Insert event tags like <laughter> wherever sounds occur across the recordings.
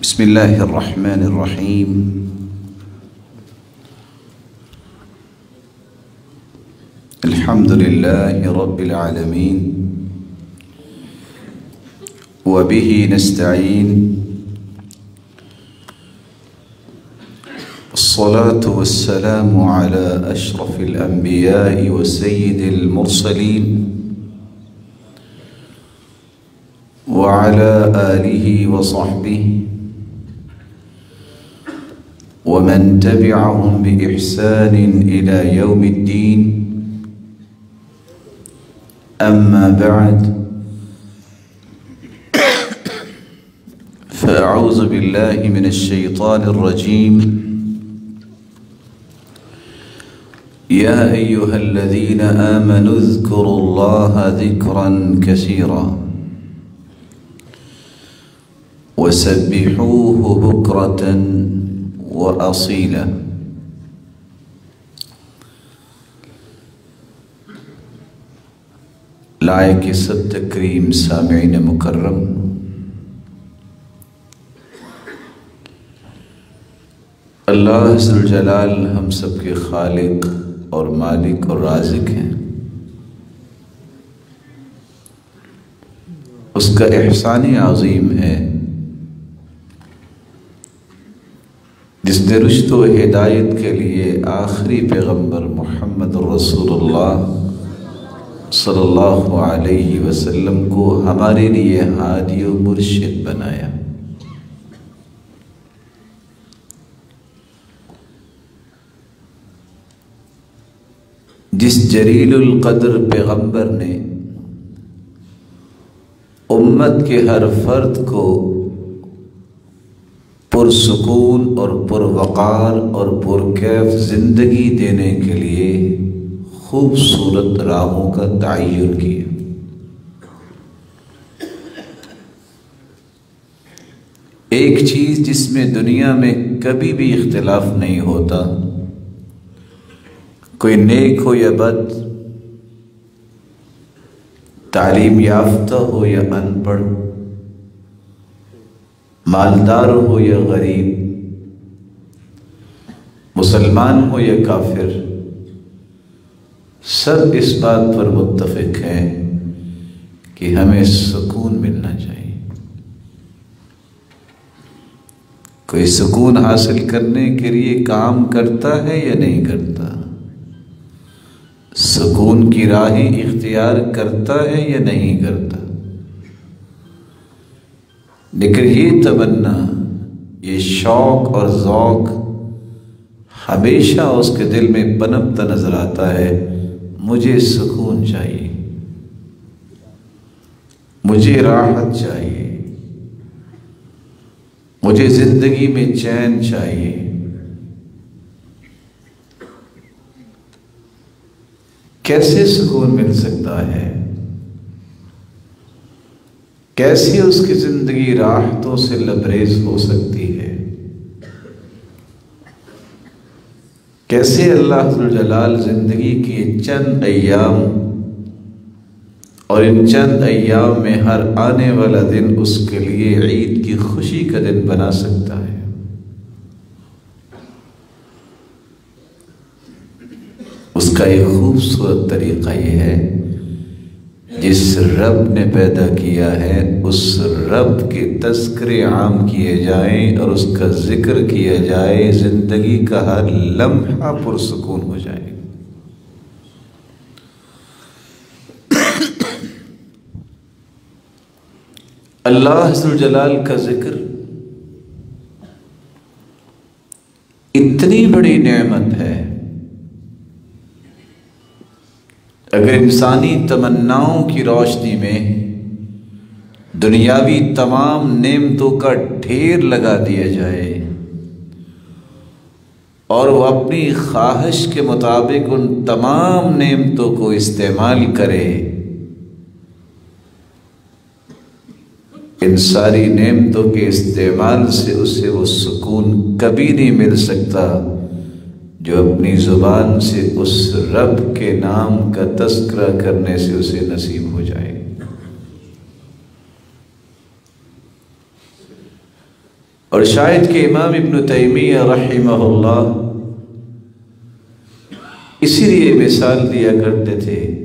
بسم الله الرحمن الرحيم. الحمد لله رب العالمين. وبه نستعين. الصلاة والسلام على أشرف الأنبياء وسيد المرسلين. وعلى آله وصحبه ومن تبعهم بإحسان إلى يوم الدين. أما بعد فأعوذ بالله من الشيطان الرجيم. يا أيها الذين آمنوا اذكروا الله ذكرا كثيرا وسبحوه بكرة وأصيلا لائق سب تکریم سامعین مکرم. اللہ حضر الجلال ہم سب کے خالق اور مالک اور رازق ہیں۔ اس کا احسان عظیم ہے۔ جس نے رشت و ہدایت کے لیے آخری پیغمبر محمد الرسول اللہ صلی اللہ علیہ وسلم کو ہمارے لیے ہادی و مرشد بنایا۔ جس جلیل القدر پیغمبر نے امت کے ہر فرد کو پرسکون اور پروقار اور پرکیف زندگی دینے کے لیے خوبصورت راہوں کا تعین کیا ایک چیز جس میں دنیا میں کبھی بھی اختلاف نہیں ہوتا، کوئی نیک ہو یا بد، تعلیم یافتہ ہو یا ان پڑھ مالدار ہو یا غریب، مسلمان ہو یا کافر، سب اس بات پر متفق ہیں کہ ہمیں سکون ملنا چاہیے۔ کوئی سکون حاصل کرنے کے لیے کام کرتا ہے یا نہیں کرتا؟ سکون کی راہیں اختیار کرتا ہے یا نہیں کرتا؟ لیکن یہ تمنا، یہ شوق اور ذوق ہمیشہ اس کے دل میں پنپتا نظر آتا ہے، مجھے سکون چاہیے۔ مجھے راحت چاہیے۔ مجھے زندگی میں چین چاہیے۔ کیسے سکون مل سکتا ہے؟ کیسے اس کی زندگی راحتوں سے لبریز ہو سکتی ہے؟ کیسے اللہ جلال زندگی کی چند ایام اور ان چند ایام میں ہر آنے والا دن اس کے لیے عید کی خوشی کا دن بنا سکتا ہے؟ اس کا ایک خوبصورت طریقہ یہ ہے جس رب نے پیدا کیا ہے، اس رب کے تذکرے عام کیے جائیں اور اس کا ذکر کیا جائے، زندگی کا ہر لمحہ پرسکون ہو جائے۔ اللہ حضر جلال کا ذکر اتنی بڑی نعمت ہے اگر انسانی تمناؤں کی روشنی میں دنیاوی تمام نعمتوں کا ڈھیر لگا دیا جائے اور وہ اپنی خواہش کے مطابق ان تمام نعمتوں کو استعمال کرے، ان ساری نعمتوں کے استعمال سے اسے وہ سکون کبھی نہیں مل سکتا۔ جو اپنی زبان سے اس رب کے نام کا تذکرہ کرنے سے اسے نصیب ہو جائے۔ اور شاید کہ امام ابن تیمیہ رحمہ اللہ اسی لیے مثال دیا کرتے تھے۔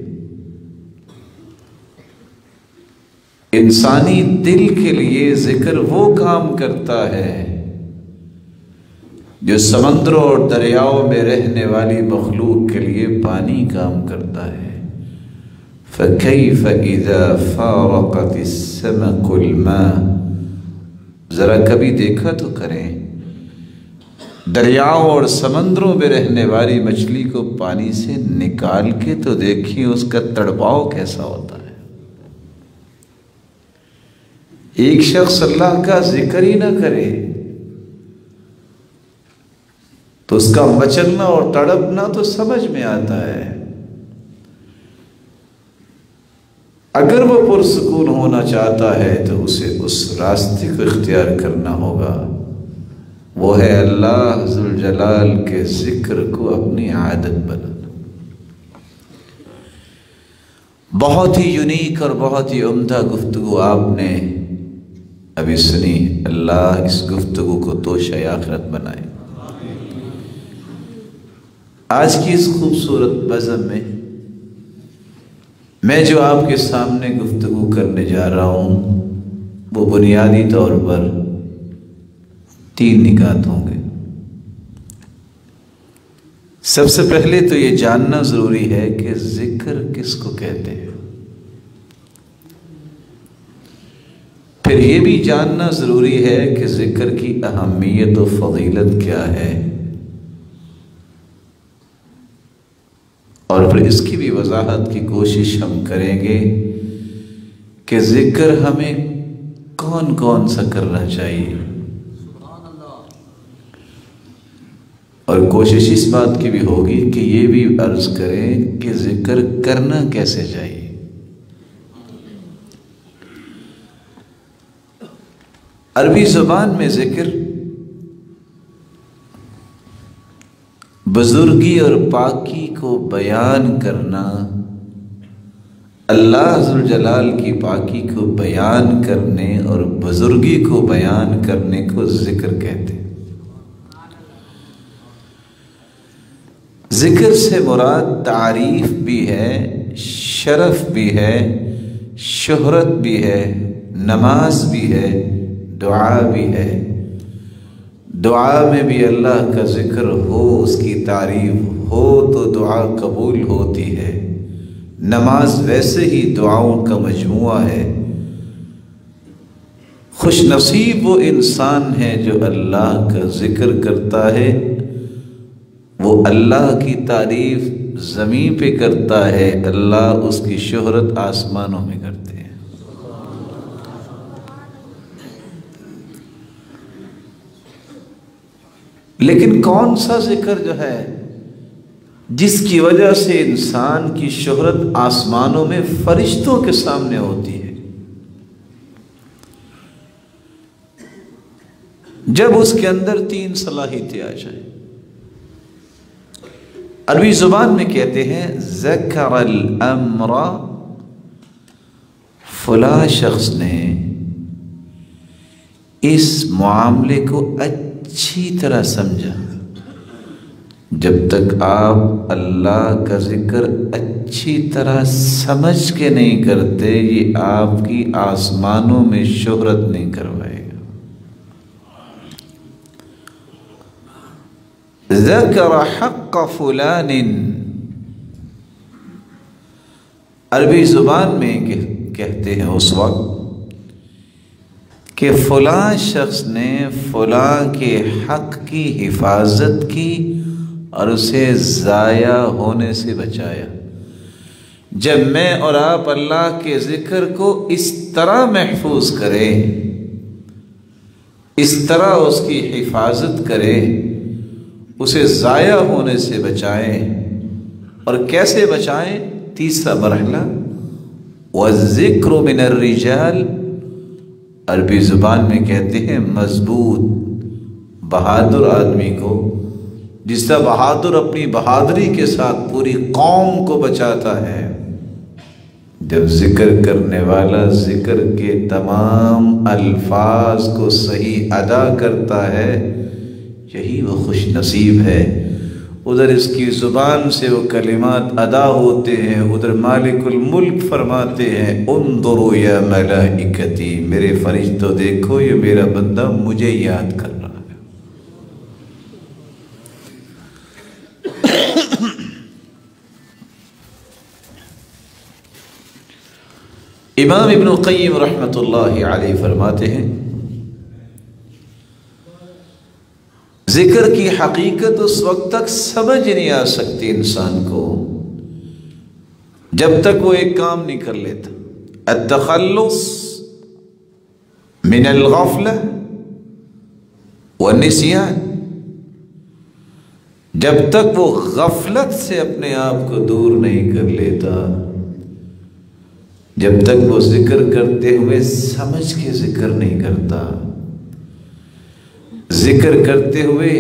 انسانی دل کے لیے ذکر وہ کام کرتا ہے جو سمندروں اور دریاؤں میں رہنے والی مخلوق کے لیے پانی کام کرتا ہے۔ فَكَيْفَ إِذَا فَارَقَتِ السَّمَكُ الْمَاءِ۔ ذرا کبھی دیکھا تو کریں۔ دریاؤں اور سمندروں میں رہنے والی مچھلی کو پانی سے نکال کے تو دیکھیں اس کا تڑپاؤ کیسا ہوتا ہے۔ ایک شخص اللہ کا ذکر ہی نہ کرے۔ تو اس کا مچلنا اور تڑپنا تو سمجھ میں آتا ہے۔ اگر وہ پرسکون ہونا چاہتا ہے تو اسے اس راستے کو اختیار کرنا ہوگا۔ وہ ہے اللہ ذوالجلال کے ذکر کو اپنی عادت بنانا بہت ہی یونیک اور بہت ہی عمدہ گفتگو آپ نے ابھی سنی۔ اللہ اس گفتگو کو تو آخرت بنائے۔ آج کی اس خوبصورت بزم میں میں جو آپ کے سامنے گفتگو کرنے جا رہا ہوں، وہ بنیادی طور پر تین نکات ہوں گے۔ سب سے پہلے تو یہ جاننا ضروری ہے کہ ذکر کس کو کہتے ہیں۔ پھر یہ بھی جاننا ضروری ہے کہ ذکر کی اہمیت و فضیلت کیا ہے۔ اور پھر اس کی بھی وضاحت کی کوشش ہم کریں گے کہ ذکر ہمیں کون کون سا کرنا چاہیے۔ اور کوشش اس بات کی بھی ہوگی کہ یہ بھی عرض کریں کہ ذکر کرنا کیسے چاہیے۔ عربی زبان میں ذکر بزرگی اور پاکی کو بیان کرنا، اللہ جلال کی پاکی کو بیان کرنے اور بزرگی کو بیان کرنے کو ذکر کہتے ذکر سے مراد تعریف بھی ہے، شرف بھی ہے، شہرت بھی ہے، نماز بھی ہے، دعا بھی ہے۔ دعا میں بھی اللہ کا ذکر ہو، اس کی تعریف ہو تو دعا قبول ہوتی ہے۔ نماز ویسے ہی دعاؤں کا مجموعہ ہے۔ خوش نصیب وہ انسان ہے جو اللہ کا ذکر کرتا ہے۔ وہ اللہ کی تعریف زمین پہ کرتا ہے، اللہ اس کی شہرت آسمانوں میں کرتے ہیں۔ لیکن کون سا ذکر جو ہے جس کی وجہ سے انسان کی شہرت آسمانوں میں فرشتوں کے سامنے ہوتی ہے؟ جب اس کے اندر تین صلاحیتیں آ جائیں۔ عربی زبان میں کہتے ہیں، ذکر الامر فلا شخص نے اس معاملے کو اچھا اچھی طرح سمجھا۔ جب تک آپ اللہ کا ذکر اچھی طرح سمجھ کے نہیں کرتے، یہ آپ کی آسمانوں میں شہرت نہیں کروائے گا۔ ذکر حق فلان۔ عربی زبان میں کہتے ہیں اس وقت کہ فلاں شخص نے فلاں کے حق کی حفاظت کی اور اسے ضائع ہونے سے بچایا۔ جب میں اور آپ اللہ کے ذکر کو اس طرح محفوظ کریں، اس طرح اس کی حفاظت کریں، اسے ضائع ہونے سے بچائیں، اور کیسے بچائیں؟ تیسرا مرحلہ وَالذِّكْرُ مِنَ الرِّجَالِ عربی زبان میں کہتے ہیں مضبوط، بہادر آدمی کو، جس طرح بہادر اپنی بہادری کے ساتھ پوری قوم کو بچاتا ہے، جب ذکر کرنے والا ذکر کے تمام الفاظ کو صحیح ادا کرتا ہے، یہی وہ خوش نصیب ہے۔ ادھر اس کی زبان سے وہ کلمات ادا ہوتے ہیں، ادھر مالک الملک فرماتے ہیں اندرو یا ملائکتی، میرے فرشتوں دیکھو، یہ میرا بندہ مجھے یاد کر رہا ہے۔ <coughs> امام ابن القیم رحمۃ اللہ علیہ فرماتے ہیں ذکر کی حقیقت اس وقت تک سمجھ نہیں آ سکتی انسان کو۔ جب تک وہ ایک کام نہیں کر لیتا۔ التخلص من الغفلہ والنسیان۔ جب تک وہ غفلت سے اپنے آپ کو دور نہیں کر لیتا، جب تک وہ ذکر کرتے ہوئے سمجھ کے ذکر نہیں کرتا۔ ذکر کرتے ہوئے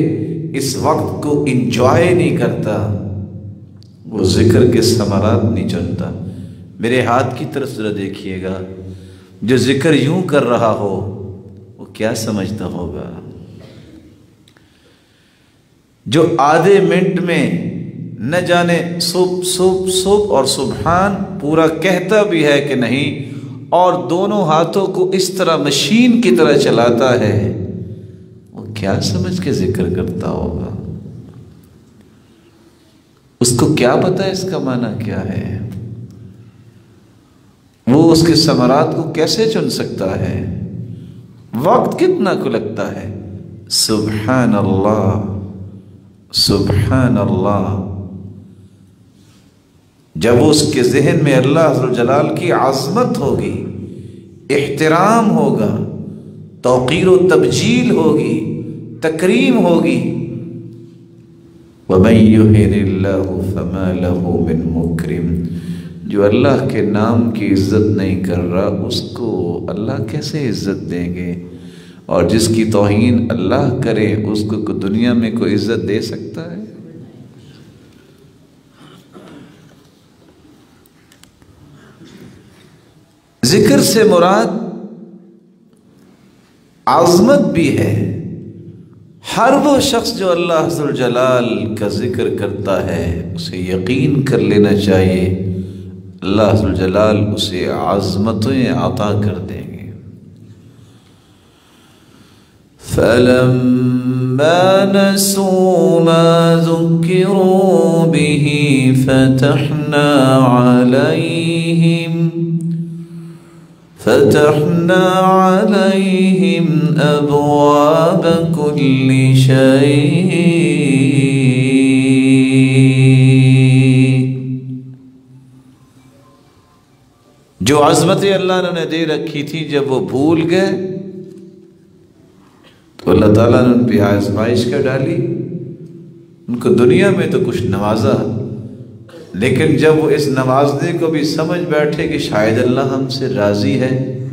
اس وقت کو انجوائے نہیں کرتا، وہ ذکر کے ثمرات نہیں چنتا۔ میرے ہاتھ کی طرف ذرا دیکھیے گا۔ جو ذکر یوں کر رہا ہو، وہ کیا سمجھتا ہوگا؟ جو آدھے منٹ میں نہ جانے صبح صبح صبح اور سبحان پورا کہتا بھی ہے کہ نہیں، اور دونوں ہاتھوں کو اس طرح مشین کی طرح چلاتا ہے۔ کیا سمجھ کے ذکر کرتا ہوگا۔ اس کو کیا پتا ہے اس کا معنی کیا ہے؟ وہ اس کے ثمرات کو کیسے چن سکتا ہے؟ وقت کتنا کو لگتا ہے؟ سبحان اللہ سبحان اللہ جب اس کے ذہن میں اللہ حضر جلال کی عظمت ہوگی، احترام ہوگا، توقیر و تبجیل ہوگی تکریم ہوگی۔ وَمَن يُهِنِ اللَّهُ فَمَا لَهُ مِن مُكْرِم۔ جو اللہ کے نام کی عزت نہیں کر رہا، اس کو اللہ کیسے عزت دیں گے؟ اور جس کی توہین اللہ کرے، اس کو دنیا میں کوئی عزت دے سکتا ہے؟ ذکر سے مراد عظمت بھی ہے۔ ہر وہ شخص جو اللہ حضر جلال کا ذکر کرتا ہے، اسے یقین کر لینا چاہیے۔ اللہ حضر جلال اسے عظمتیں عطا کر دیں گے۔ فَلَمَّا نَسُوا مَا ذُكِّرُوا بِهِ فَتَحْنَا عَلَيْهِمْ فتحنا عليهم أبواب كل شيء۔ جو عظمت اللہ نے دے رکھی تھی، جب وہ بھول گئے، تو اللہ تعالیٰ نے ان پہ آزمائش کر ڈالی۔ ان کو دنیا میں تو کچھ نوازا لیکن جب وہ اس نوازنے کو بھی سمجھ بیٹھے کہ شاید اللہ ہم سے راضی ہے،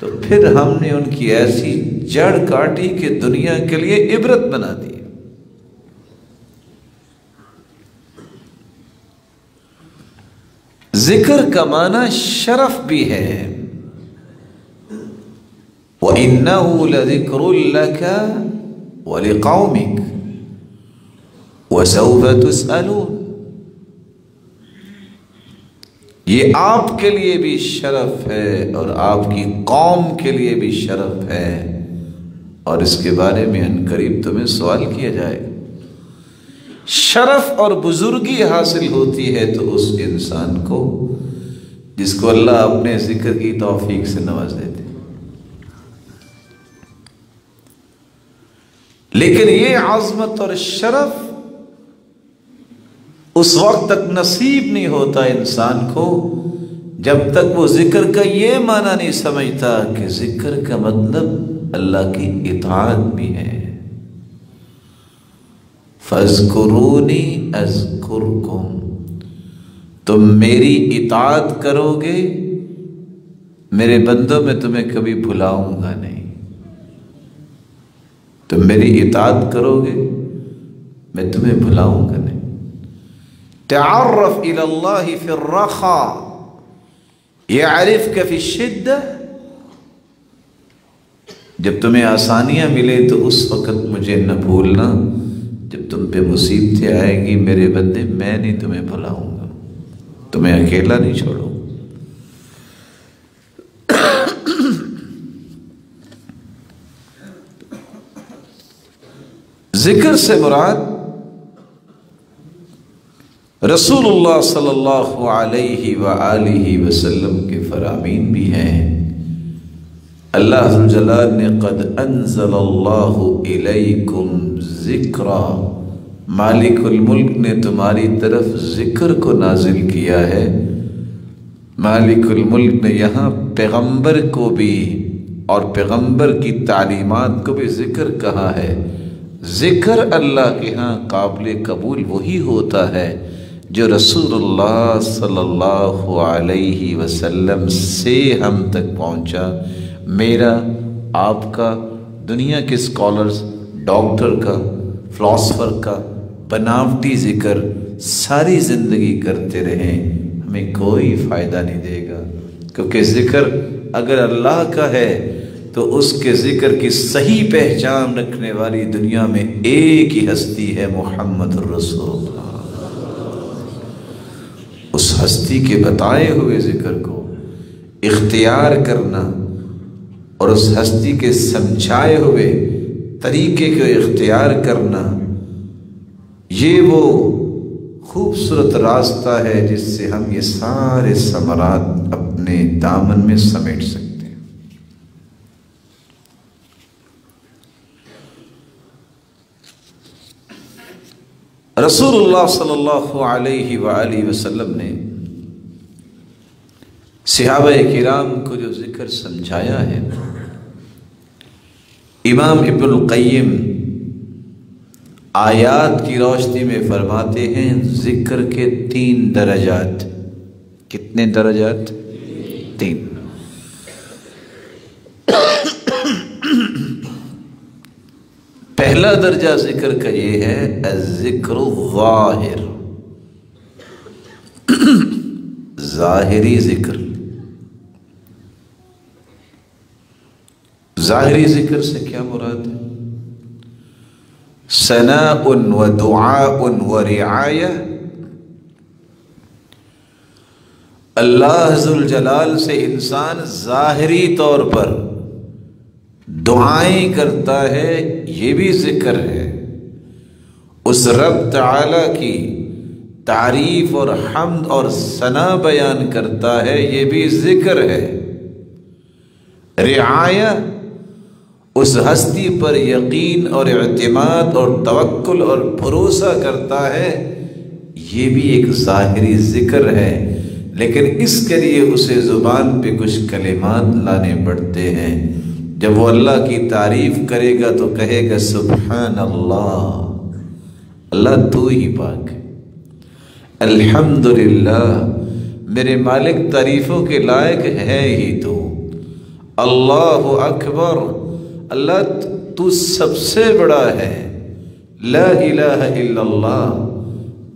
تو پھر ہم نے ان کی ایسی جڑ کاٹی کہ دنیا کے لیے عبرت بنا دی۔ ذکر کا معنی شرف بھی ہے۔ وَإِنَّهُ لَذِكْرٌ لَكَ وَلِقَوْمِكَ وَسَوْفَ تُسْأَلُونَ۔ یہ آپ کے لیے بھی شرف ہے اور آپ کی قوم کے لیے بھی شرف ہے۔ اور اس کے بارے میں ان قریب تمہیں سوال کیا جائے۔ گا شرف اور بزرگی حاصل ہوتی ہے تو اس انسان کو جس کو اللہ اپنے ذکر کی توفیق سے نواز دیتے۔ لیکن یہ عظمت اور شرف اس وقت تک نصیب نہیں ہوتا انسان کو، جب تک وہ ذکر کا یہ معنی نہیں سمجھتا کہ ذکر کا مطلب اللہ کی اطاعت بھی ہے۔ فَذْكُرُونِي أَذْكُرْكُمْ تم میری اطاعت کرو گے، میرے بندوں میں تمہیں کبھی بھلاؤں گا نہیں۔ تم میری اطاعت کرو گے، میں تمہیں بھلاؤں گا نہیں تعرف الى اللہ فی الرخا یہ عارف کفی شدہ جب تمہیں آسانیاں ملے تو اس وقت مجھے نہ بھولنا. جب تم پہ مصیبتیں آئے گی میرے بندے، میں نہیں تمہیں بلاؤں گا. تمہیں اکیلا نہیں چھوڑوں ذکر سے مراد رسول اللہ صلی اللہ علیہ وآلہ وسلم کے فرامین بھی ہیں۔ اللہ جلال نے قد انزل اللہ علیکم ذکرہ مالک الملک نے تمہاری طرف ذکر کو نازل کیا ہے۔ مالک الملک نے یہاں پیغمبر کو بھی اور پیغمبر کی تعلیمات کو بھی ذکر کہا ہے۔ ذکر اللہ کے ہاں قابل قبول وہی ہوتا ہے۔ جو رسول اللہ صلی اللہ علیہ وسلم سے ہم تک پہنچا، میرا، آپ کا، دنیا کے اسکالرز ڈاکٹر کا، فلاسفر کا بناوٹی ذکر ساری زندگی کرتے رہیں، ہمیں کوئی فائدہ نہیں دے گا۔ کیونکہ ذکر اگر اللہ کا ہے، تو اس کے ذکر کی صحیح پہچان رکھنے والی دنیا میں ایک ہی ہستی ہے محمد الرسول اللہ۔ ہستی کے بتائے ہوئے ذکر کو اختیار کرنا اور اس ہستی کے سمجھائے ہوئے طریقے کو اختیار کرنا، یہ وہ خوبصورت راستہ ہے جس سے ہم یہ سارے ثمرات اپنے دامن میں سمیٹ سکتے ہیں۔ رسول اللہ صلی اللہ علیہ وآلہ وسلم نے صحابہ کرام کو جو ذکر سمجھایا ہے۔ امام ابن القیم آیات کی روشنی میں فرماتے ہیں، ذکر کے تین درجات۔ کتنے درجات؟ تین۔ پہلا درجہ ذکر کا یہ ہے، الذکر الظاہر۔ ظاہری ذکر۔ ظاہری ذکر سے کیا مراد ہے؟ ثناء و دعاء و رعایہ۔ اللہ الجلال سے انسان ظاہری طور پر دعائیں کرتا ہے یہ بھی ذکر ہے۔ اس رب تعالی کی تعریف اور حمد اور ثنا بیان کرتا ہے یہ بھی ذکر ہے۔ رعایہ اس ہستی پر یقین اور اعتماد اور توکل اور بھروسہ کرتا ہے، یہ بھی ایک ظاہری ذکر ہے، لیکن اس کے لیے اسے زبان پہ کچھ کلمات لانے پڑتے ہیں۔ جب وہ اللہ کی تعریف کرے گا تو کہے گا، سبحان اللہ اللہ تو ہی پاک الحمد للہ میرے مالک تعریفوں کے لائق ہے ہی تو۔ اللہ اکبر۔ اللہ تو سب سے بڑا ہے۔ لا الہ الا اللہ۔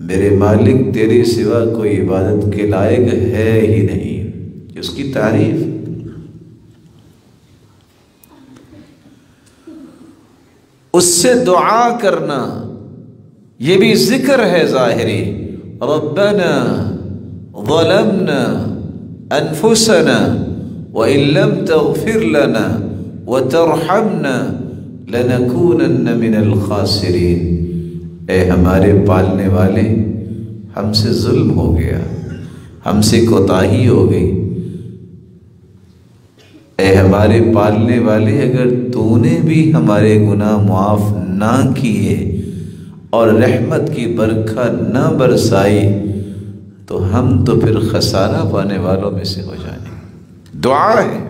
میرے مالک تیرے سوا کوئی عبادت کے لائق ہے ہی نہیں۔ اس کی تعریف۔ اس سے دعا کرنا یہ بھی ذکر ہے ظاہری۔ ربنا ظلمنا انفسنا وإن لم تغفر لنا۔ وترحمنا لنكونن من الخاسرين اے ہمارے پالنے والے، ہم سے ظلم ہو گیا، ہم سے کوتاہی ہو گئی۔ اے ہمارے پالنے والے، اگر تو نے بھی ہمارے گناہ معاف نہ کیے اور رحمت کی برکھا نہ برسائی، تو ہم تو پھر خسارہ پانے والوں میں سے ہو جائیں۔ دعا ہے۔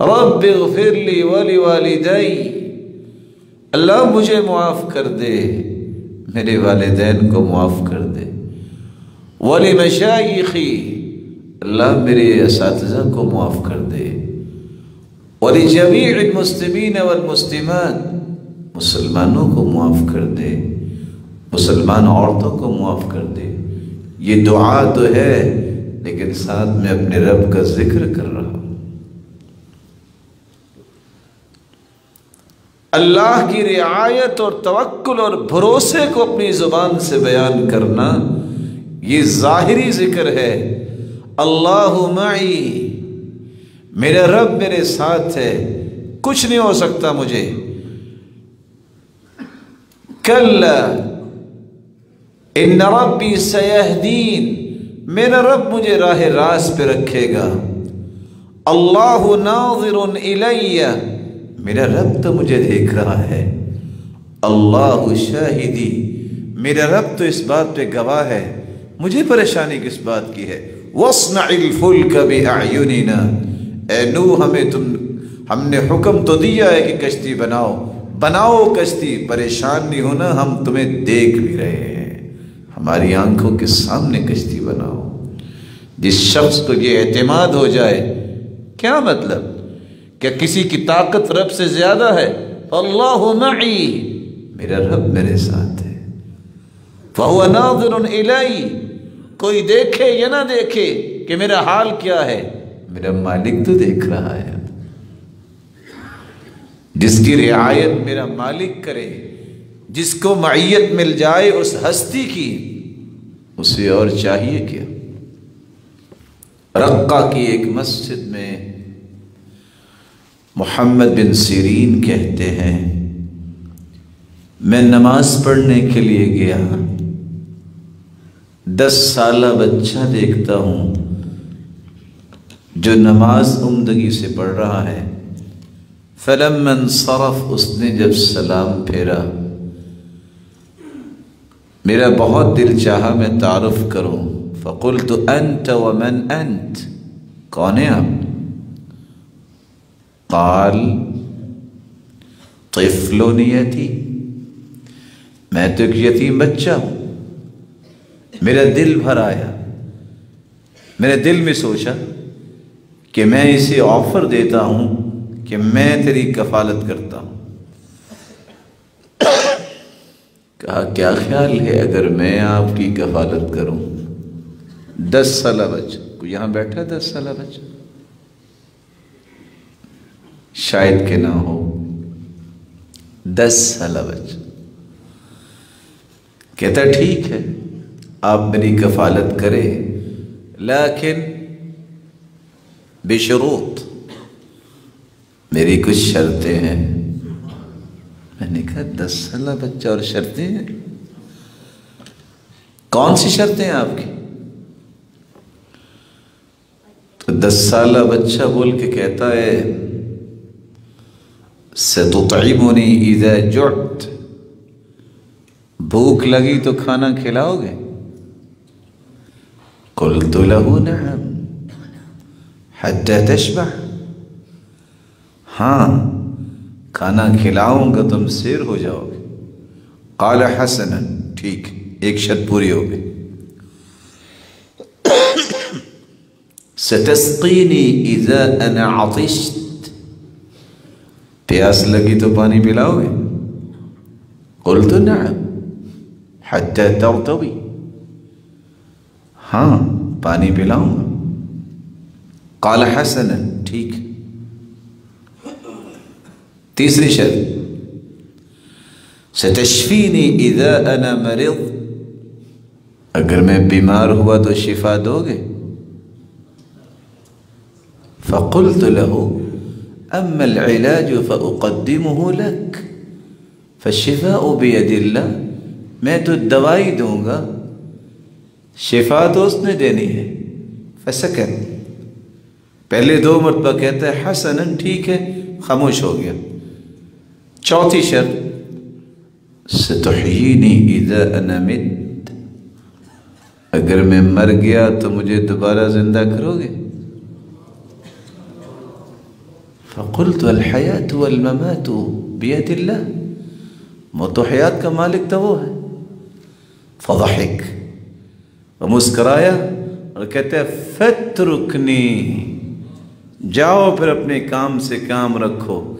رب اغفر لی ولی والدائی اللہ مجھے معاف کر دے، میرے والدین کو معاف کر دے۔ ولی مشایخی اللہ میرے اساتذہ کو معاف کر دے۔ ولی جمیع المسلمین والمسلمات، مسلمانوں کو معاف کر دے۔ مسلمان عورتوں کو معاف کر دے۔ یہ دعا تو ہے، لیکن ساتھ میں اپنے رب کا ذکر کر رہا ہوں اللہ کی رعایت اور توکل اور بھروسے کو اپنی زبان سے بیان کرنا، یہ ظاہری ذکر ہے۔ اللہ معی میرا رب میرے ساتھ ہے، کچھ نہیں ہو سکتا مجھے۔ کل ان ربی سیہدین، میرا رب مجھے راہ راس پہ رکھے گا۔ اللہ ناظر الیہ میرا رب تو مجھے دیکھ رہا ہے۔ اللہ شاہدی۔ میرا رب تو اس بات پہ گواہ ہے۔ مجھے پریشانی کس بات کی ہے؟ وَصْنَعِ الْفُلْكَ بِأَعْيُنِنَا اے نو ہمیں تم، ہم نے حکم تو دیا ہے کہ کشتی بناؤ۔ بناؤ کشتی، پریشان نہیں ہونا، ہم تمہیں دیکھ بھی رہے ہیں۔ ہماری آنکھوں کے سامنے کشتی بناؤ۔ جس شخص کو یہ اعتماد ہو جائے، کیا مطلب؟ کیا کسی کی طاقت رب سے زیادہ ہے اللہ معی۔ میرا رب میرے ساتھ ہے۔ فَهُوَ نَاظِرٌ إِلَيْ کوئی دیکھے یا نہ دیکھے کہ میرا حال کیا ہے، میرا مالک تو دیکھ رہا ہے۔ جس کی رعایت میرا مالک کرے، جس کو معیت مل جائے اس ہستی کی، اسے اور چاہیے کیا؟ رقہ کی ایک مسجد میں محمد بن سیرین کہتے ہیں، میں نماز پڑھنے کے لیے گیا۔ دس سالہ بچہ دیکھتا ہوں جو نماز عمدگی سے پڑھ رہا ہے۔ فلم انصرف، اس نے جب سلام پھیرا۔ میرا بہت دل چاہا میں تعارف کروں۔ فقلت، انت ومن انت؟ کون ہے آپ؟ قال طفل نیتی، میں تو ایک یتیم بچہ ہوں۔ میرا دل بھر آیا، میرے دل میں سوچا کہ میں اسے آفر دیتا ہوں کہ میں تیری کفالت کرتا ہوں۔ کہا، کیا خیال ہے اگر میں آپ کی کفالت کروں؟ دس سالہ بچہ، کوئی یہاں بیٹھا دس سالہ بچہ؟ شاید کہ نہ ہو۔ دس سالہ بچہ۔ کہتا ٹھیک ہے، آپ میری کفالت کرے لیکن بشروط میری کچھ شرطیں ہیں۔ میں نے کہا دس سالہ بچہ اور شرطیں ہیں۔ کون سی شرطیں ہیں آپ کی؟ تو دس سالہ بچہ بول کے کہتا ہے ستطعمنی إذا جعت. بھوک لگی تو کھانا کھلاؤ گے؟ قلت له نعم. حتى تشبع. ہاں کھانا کھلاؤں گا تم سیر ہو جاؤ گے۔ قال حسنا ٹھیک ایک شرط پوری ہو گئی۔ <coughs> ستسقینی اذا أنا عطشت. پیاس لگی تو پانی پلاؤ گے قلت نعم حتى ترتوی ہاں پانی پلاؤں گا قال حسنا ٹھیک تیسری شرط ستشفینی اذا انا مرض اگر میں بیمار ہوا تو شفا دو گے فقلت له اما العلاج فاقدمه لك. فالشفاء بيد الله. میں تو دوائی دوں گا. شفا تو اس نے دینی ہے. فسکن. پہلے دو مرتبہ کہتا ہے حسن ٹھیک ہے، خاموش ہو گیا. چوتھی شرط، ستحیینی اذا انا مت. اگر میں مر گیا تو مجھے دوبارہ زندہ کرو گے؟ فقلت الحیات والممات بید اللہ وہ تو حیات کا مالک تو وہ ہے فضحک وہ مسکرایا اور کہتے ہیں فترکنی. جاؤ پھر اپنے کام سے کام رکھو.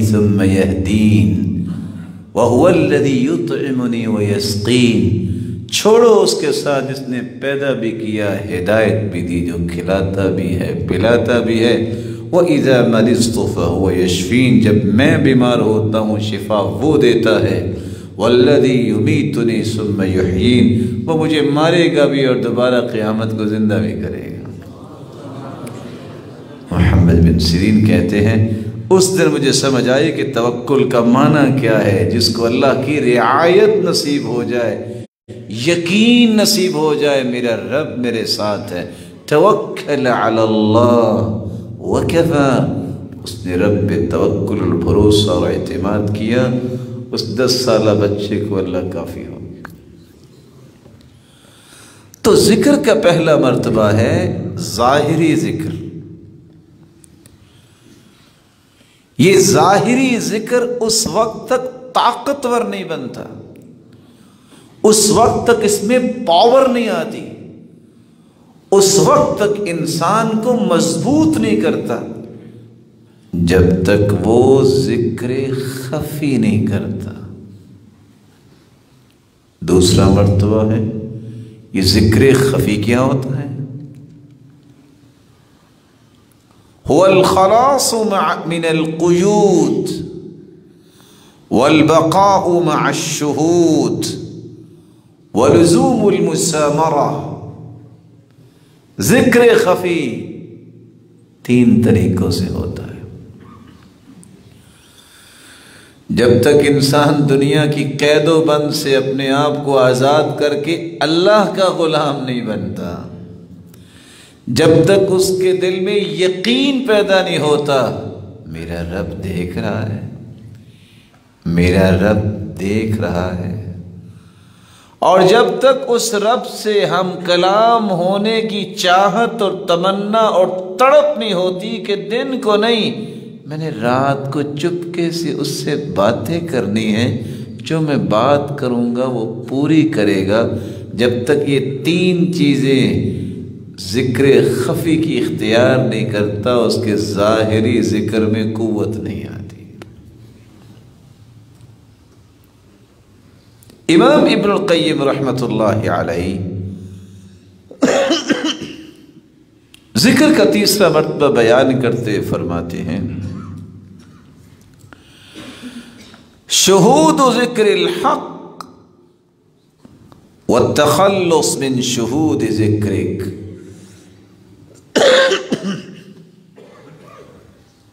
ثم یهدین. وهو الذی یطعمنی ویسقین. چھوڑو اس کے ساتھ جس نے پیدا بھی کیا، ہدایت بھی دی، جو کھلاتا بھی ہے، پلاتا بھی ہے۔ وہ ایزا مستفیٰ ہوا یشفین، جب میں بیمار ہوتا ہوں، شفا وہ دیتا ہے۔ والذی یمیتنی ثم یحیین، وہ مجھے مارے گا بھی اور دوبارہ قیامت کو زندہ بھی کرے گا۔ محمد بن سیرین کہتے ہیں، اس دن مجھے سمجھ آئی کہ توکل کا معنی کیا ہے، جس کو اللہ کی رعایت نصیب ہو جائے۔ یقین نصیب ہو جائے، میرا رب میرے ساتھ ہے۔ توکل علی اللہ وکفا۔ اس نے رب پہ توکل البھروسہ اور اعتماد کیا۔ اس دس سالہ بچے کو اللہ کافی ہو۔ تو ذکر کا پہلا مرتبہ ہے ظاہری ذکر۔ یہ ظاہری ذکر اس وقت تک طاقتور نہیں بنتا۔ اس وقت تک اس میں پاور نہیں آتی۔ اس وقت تک انسان کو مضبوط نہیں کرتا۔ جب تک وہ ذکر خفی نہیں کرتا۔ دوسرا مرتبہ ہے، یہ ذکر خفی کیا ہوتا ہے؟ هو الخلاص مع من القيود، والبقاء مع الشهود۔ ولزوم المسامرة. ذکر خفی تین طریقوں سے ہوتا ہے۔ جب تک انسان دنیا کی قید و بند سے اپنے آپ کو آزاد کر کے اللہ کا غلام نہیں بنتا، جب تک اس کے دل میں یقین پیدا نہیں ہوتا، میرا رب دیکھ رہا ہے۔ میرا رب دیکھ رہا ہے۔ اور جب تک اس رب سے ہم کلام ہونے کی چاہت اور تمنا اور تڑپ نہیں ہوتی کہ دن کو نہیں، میں نے رات کو چپکے سے اس سے باتیں کرنی ہیں، جو میں بات کروں گا وہ پوری کرے گا۔ جب تک یہ تین چیزیں ذکر خفی کی اختیار نہیں کرتا، اس کے ظاہری ذکر میں قوت نہیں آتی امام ابن القیم رحمۃ اللہ علیہ ذکر کا تیسرا مرتبہ بیان کرتے فرماتے ہیں شہود و ذکر الحق والتخلص من شہود ذکرک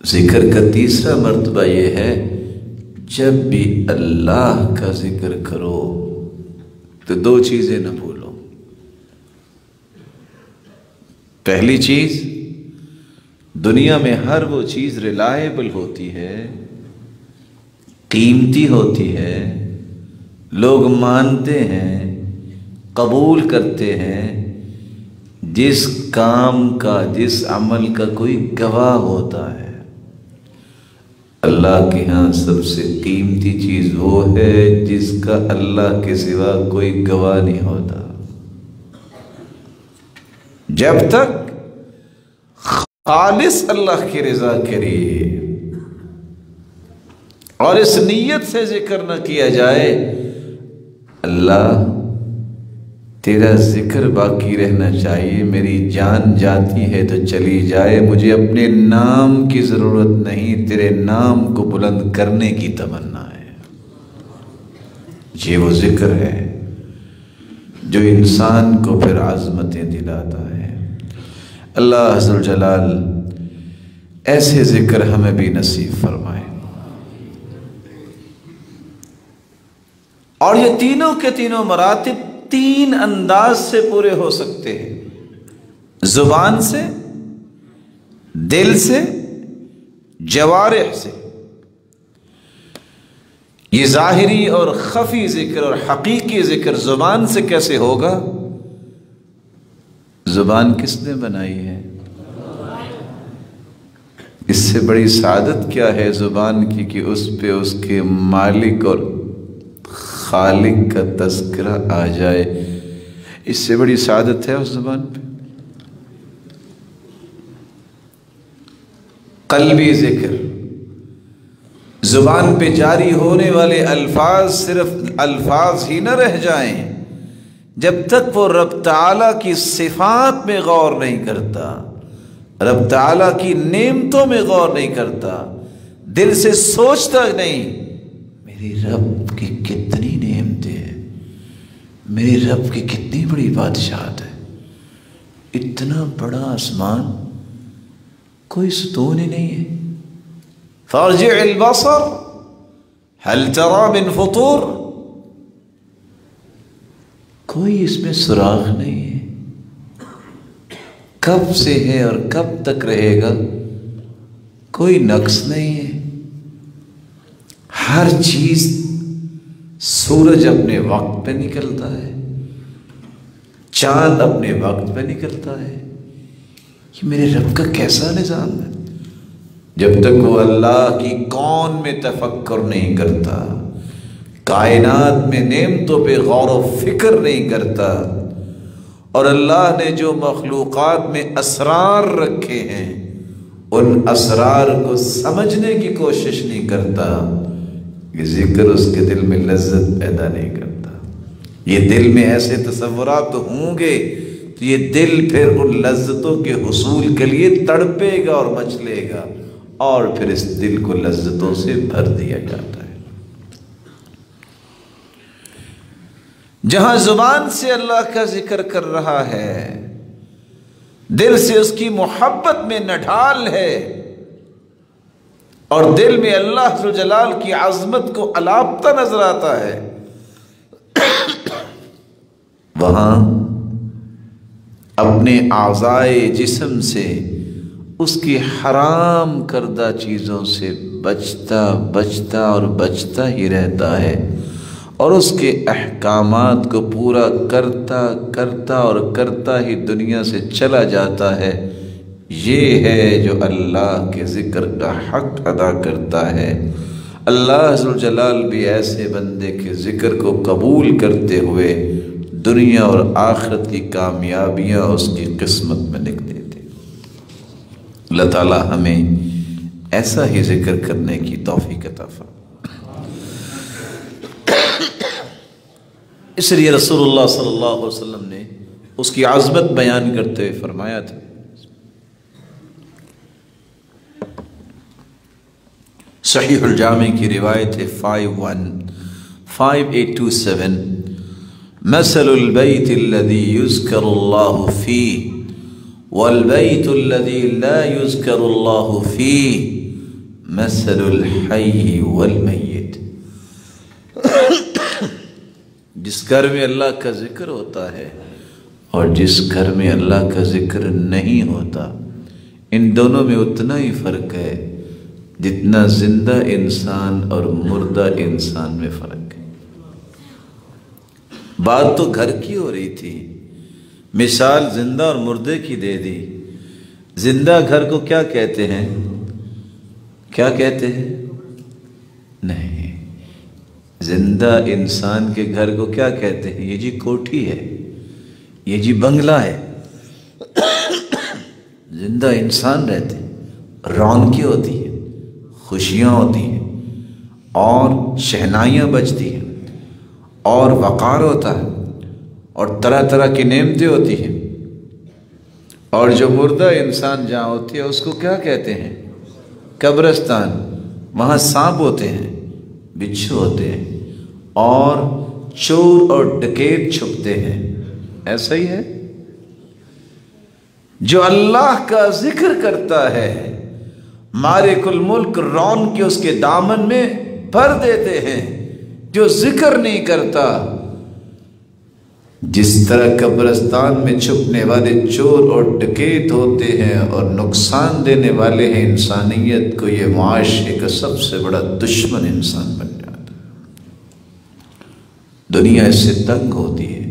ذکر کا تیسرا مرتبہ یہ ہے جب بھی اللہ کا ذکر کرو تو دو چیزیں نہ بھولو۔ پہلی چیز، دنیا میں ہر وہ چیز ریلائبل ہوتی ہے، قیمتی ہوتی ہے، لوگ مانتے ہیں، قبول کرتے ہیں، جس کام کا، جس عمل کا کوئی گواہ ہوتا ہے۔ اللہ کے ہاں سب سے قیمتی چیز وہ ہے جس کا اللہ کے سوا کوئی گواہ نہیں ہوتا۔ جب تک خالص اللہ کی رضا کریے اور اس نیت سے ذکر نہ کیا جائے، اللہ تیرا ذکر باقی رہنا چاہیے۔ میری جان جاتی ہے تو چلی جائے۔ مجھے اپنے نام کی ضرورت نہیں، تیرے نام کو بلند کرنے کی تمنا ہے۔ یہ وہ ذکر ہے جو انسان کو پھر عظمتیں دلاتا ہے۔ اللہ حضر جلال، ایسے ذکر ہمیں بھی نصیب فرمائے۔ اور یہ تینوں کے تینوں مراتب تین انداز سے پورے ہو سکتے ہیں۔ زبان سے، دل سے، جوارح سے۔ یہ ظاہری اور خفی ذکر اور حقیقی ذکر زبان سے کیسے ہوگا؟ زبان کس نے بنائی ہے؟ اس سے بڑی سعادت کیا ہے زبان کی کہ اس پہ اس کے مالک اور خالق کا تذکرہ آ جائے۔ اس سے بڑی سعادت ہے اس زبان پہ۔ قلبی ذکر۔ زبان پہ جاری ہونے والے الفاظ صرف الفاظ ہی نہ رہ جائیں، جب تک وہ رب تعالیٰ کی صفات میں غور نہیں کرتا، رب تعالیٰ کی نعمتوں میں غور نہیں کرتا، دل سے سوچتا نہیں، میری رب میری رب کی کتنی بڑی بادشاہت ہے۔ اتنا بڑا آسمان کوئی ستون ہی نہیں ہے۔ فارجع البصر، هل ترى من فطور؟ کوئی اس میں سراغ نہیں ہے۔ کب سے ہے اور کب تک رہے گا؟ کوئی نقص نہیں ہے۔ ہر چیز سورج اپنے وقت پہ نکلتا ہے۔ چاند اپنے وقت پہ نکلتا ہے۔ یہ میرے رب کا کیسا نظام ہے؟ جب تک وہ اللہ کی کون میں تفکر نہیں کرتا، کائنات میں نعمتوں پہ غور و فکر نہیں کرتا، اور اللہ نے جو مخلوقات میں اسرار رکھے ہیں، ان اسرار کو سمجھنے کی کوشش نہیں کرتا۔ یہ ذکر اس کے دل میں لذت پیدا نہیں کرتا۔ یہ دل میں ایسے تصورات ہوں گے تو یہ دل پھر ان لذتوں کے حصول کے لیے تڑپے گا اور مچلے گا اور پھر اس دل کو لذتوں سے بھر دیا جاتا ہے۔ جہاں زبان سے اللہ کا ذکر کر رہا ہے، دل سے اس کی محبت میں نڈھال ہے۔ اور دل میں اللہ جلال کی عظمت کو الاپتا نظر آتا ہے۔ وہاں اپنے اعضائے جسم سے اس کی حرام کردہ چیزوں سے بچتا بچتا اور بچتا ہی رہتا ہے اور اس کے احکامات کو پورا کرتا کرتا اور کرتا ہی دنیا سے چلا جاتا ہے۔ یہ ہے جو اللہ کے ذکر کا حق ادا کرتا ہے۔ اللہ جلال بھی ایسے بندے کے ذکر کو قبول کرتے ہوئے دنیا اور آخرت کی کامیابیاں اس کی قسمت میں لکھ دیتے۔ اللہ تعالیٰ ہمیں ایسا ہی ذکر کرنے کی توفیق عطا فرمائے۔ اس لیے رسول اللہ صلی اللہ علیہ وسلم نے اس کی عظمت بیان کرتے ہوئے فرمایا تھا۔ صحیح الجامع کی روایت ہے five one five eight two seven مثل البيت الذي يذكر الله فيه والبيت الذي لا يذكر الله فيه مثل الحي والميت. جس گھر میں اللہ کا ذکر ہوتا ہے اور جس گھر میں اللہ کا ذکر نہیں ہوتا ان دونوں میں اتنا ہی فرق ہے جتنا زندہ انسان اور مردہ انسان میں فرق ہے۔ بات تو گھر کی ہو رہی تھی۔ مثال زندہ اور مردے کی دے دی۔ زندہ گھر کو کیا کہتے ہیں؟ کیا کہتے ہیں؟ نہیں۔ زندہ انسان کے گھر کو کیا کہتے ہیں؟ یہ جی کوٹھی ہے۔ یہ جی بنگلہ ہے۔ <coughs> زندہ انسان رہتے۔ رونقی ہوتی ہے خوشیاں ہوتی ہیں، اور شہنائیاں بجتی ہیں، اور وقار ہوتا ہے، اور طرح طرح کی نعمتیں ہوتی ہیں۔ اور جو مردہ انسان جہاں ہوتی ہے، اس کو کیا کہتے ہیں؟ قبرستان۔ وہاں سانپ ہوتے ہیں، بچھو ہوتے ہیں، اور چور اور ڈکیت چھپتے ہیں۔ ایسا ہی ہے۔ جو اللہ کا ذکر کرتا ہے مارے کل ملک رون کے اس کے دامن میں بھر دیتے ہیں، جو ذکر نہیں کرتا۔ جس طرح قبرستان میں چھپنے والے چور اور ڈکیت ہوتے ہیں اور نقصان دینے والے ہیں، انسانیت کو یہ معاشرے کا سب سے بڑا دشمن انسان بن جاتا دنیا اس سے تنگ ہوتی ہے،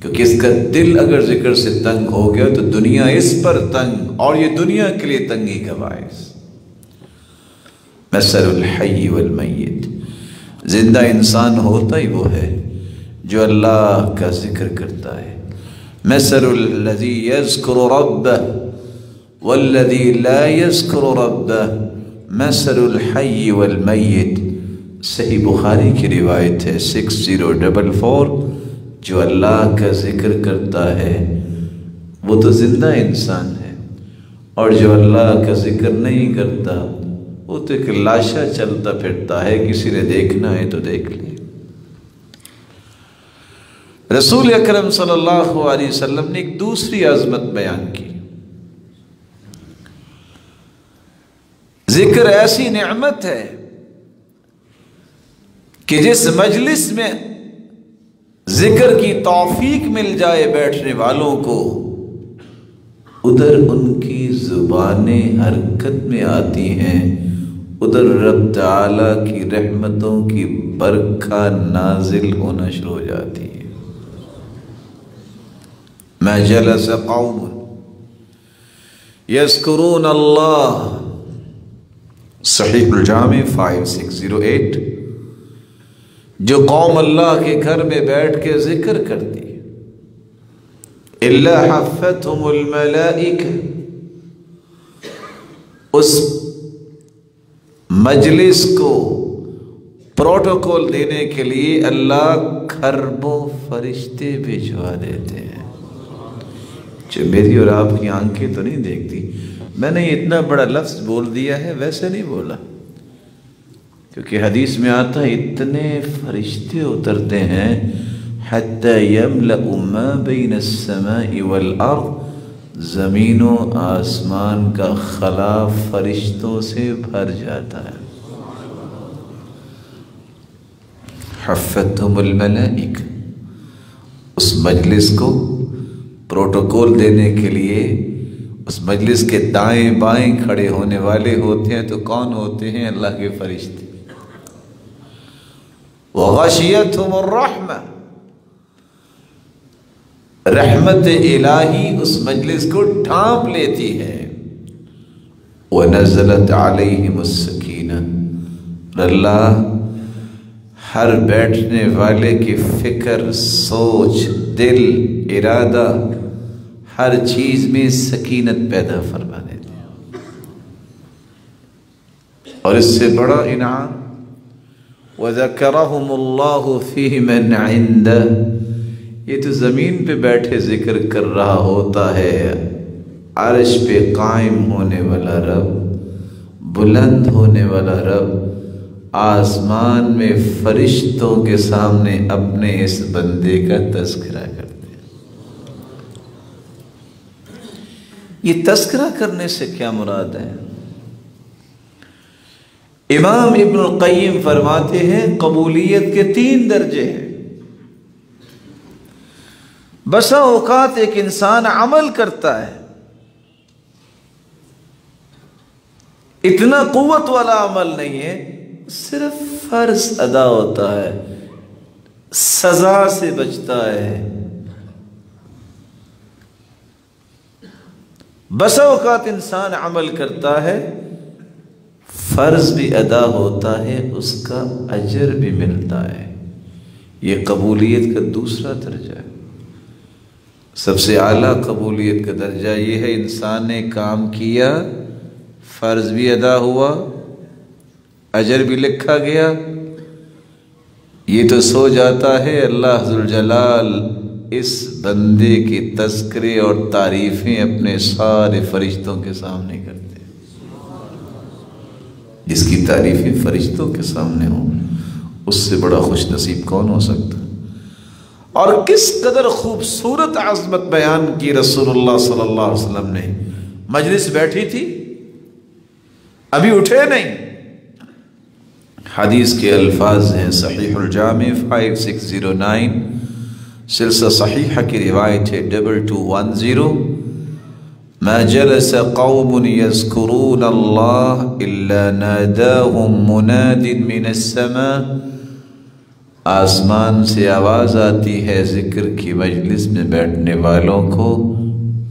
کیونکہ اس کا دل اگر ذکر سے تنگ ہو گیا تو دنیا اس پر تنگ، اور یہ دنیا کے لیے تنگی کا باعث۔ مثل الحی والمیت۔ زندہ انسان ہوتا ہی وہ ہے جو اللہ کا ذکر کرتا ہے۔ مثل الذي يذكر ربه والذي لا يذكر ربه مثل الحي والمیت۔ صحیح بخاری کی روایت ہے سکس زیرو ڈبل فور جو اللہ کا ذکر کرتا ہے۔ وہ تو زندہ انسان ہے اور جو اللہ کا ذکر نہیں کرتا وہ تو ایک لاشا چلتا پھرتا ہے، کسی نے دیکھنا ہے تو دیکھ لے۔ رسول اکرم صلی اللہ علیہ وسلم نے ایک دوسری عظمت بیان کی۔ ذکر ایسی نعمت ہے کہ جس مجلس میں ذکر کی توفیق مل جائے بیٹھنے والوں کو، ادھر ان کی زبانیں حرکت میں آتی ہیں ادھر رب تعالیٰ کی رحمتوں کی برکھا نازل ہونا شروع ہو جاتی ہے۔ میں جلس قوم یذکرون اللہ صحیح الجامع فائیو سکس زیرو ایٹ۔ جو قوم اللہ کے گھر میں بیٹھ کے ذکر کرتی اللہ حفتهم الملائکہ اس مجلس کو پروٹوکول دینے کے لیے اللہ خربوں فرشتے بھجوا دیتے ہیں۔ جو میری اور آپ کی آنکھیں تو نہیں دیکھتی۔ میں نے اتنا بڑا لفظ بول دیا ہے، ویسے نہیں بولا۔ کیونکہ حدیث میں آتا ہے، اتنے فرشتے اترتے ہیں، حتی یملأ ما بین السماء والارض۔ زمین و آسمان کا خلا فرشتوں سے بھر جاتا ہے۔ حفتهم الملائک اس مجلس کو پروٹوکول دینے کے لیے، اس مجلس کے دائیں بائیں کھڑے ہونے والے ہوتے ہیں تو کون ہوتے ہیں؟ اللہ کے فرشتے۔ وغشیتهم الرحمہ۔ رحمت الہی اس مجلس کو ڈھانپ لیتی ہے۔ وَنَزَلَتْ عَلَيْهِمُ السَّكِينَ اللہ، ہر بیٹھنے والے کی فکر، سوچ، دل، ارادہ، ہر چیز میں سکینت پیدا فرما دیتے ہیں۔ اور اس سے بڑا انعام، وَذَكَرَهُمُ اللَّهُ فِي مَنْ عِنْدَ یہ تو زمین پہ بیٹھے ذکر کر رہا ہوتا ہے۔ عرش پہ قائم ہونے والا رب، بلند ہونے والا رب، آسمان میں فرشتوں کے سامنے اپنے اس بندے کا تذکرہ کرتے ہیں۔ یہ تذکرہ کرنے سے کیا مراد ہے؟ امام ابن القیم فرماتے ہیں، قبولیت کے تین درجے ہیں۔ بسا اوقات ایک انسان عمل کرتا ہے۔ اتنا قوت والا عمل نہیں ہے، صرف فرض ادا ہوتا ہے، سزا سے بچتا ہے۔ بسا اوقات انسان عمل کرتا ہے، فرض بھی ادا ہوتا ہے، اس کا اجر بھی ملتا ہے۔ یہ قبولیت کا دوسرا درجہ ہے۔ سب سے اعلیٰ قبولیت کا درجہ یہ ہے انسان نے کام کیا، فرض بھی ادا ہوا، اجر بھی لکھا گیا۔ یہ تو سو جاتا ہے، اللہ حضر جلال اس بندے کی تذکرے اور تعریفیں اپنے سارے فرشتوں کے سامنے کرتے ہیں۔ جس کی تعریفیں فرشتوں کے سامنے ہوں، اس سے بڑا خوش نصیب کون ہو سکتا اور کس قدر خوبصورت عظمت بیان کی رسول اللہ صلی اللہ علیہ وسلم نے۔ مجلس بیٹھی تھی۔ ابھی اٹھے نہیں۔ حدیث کے الفاظ ہیں۔ صحیح الجامع 5609 سلسلہ صحیحہ کی روایت ہے۔ Double two one zero. ما جلس قوم يذكرون الله إلا ناداهم مناد من السماء۔ آسمان سے آواز آتی ہے ذکر کی مجلس میں بیٹھنے والوں کو،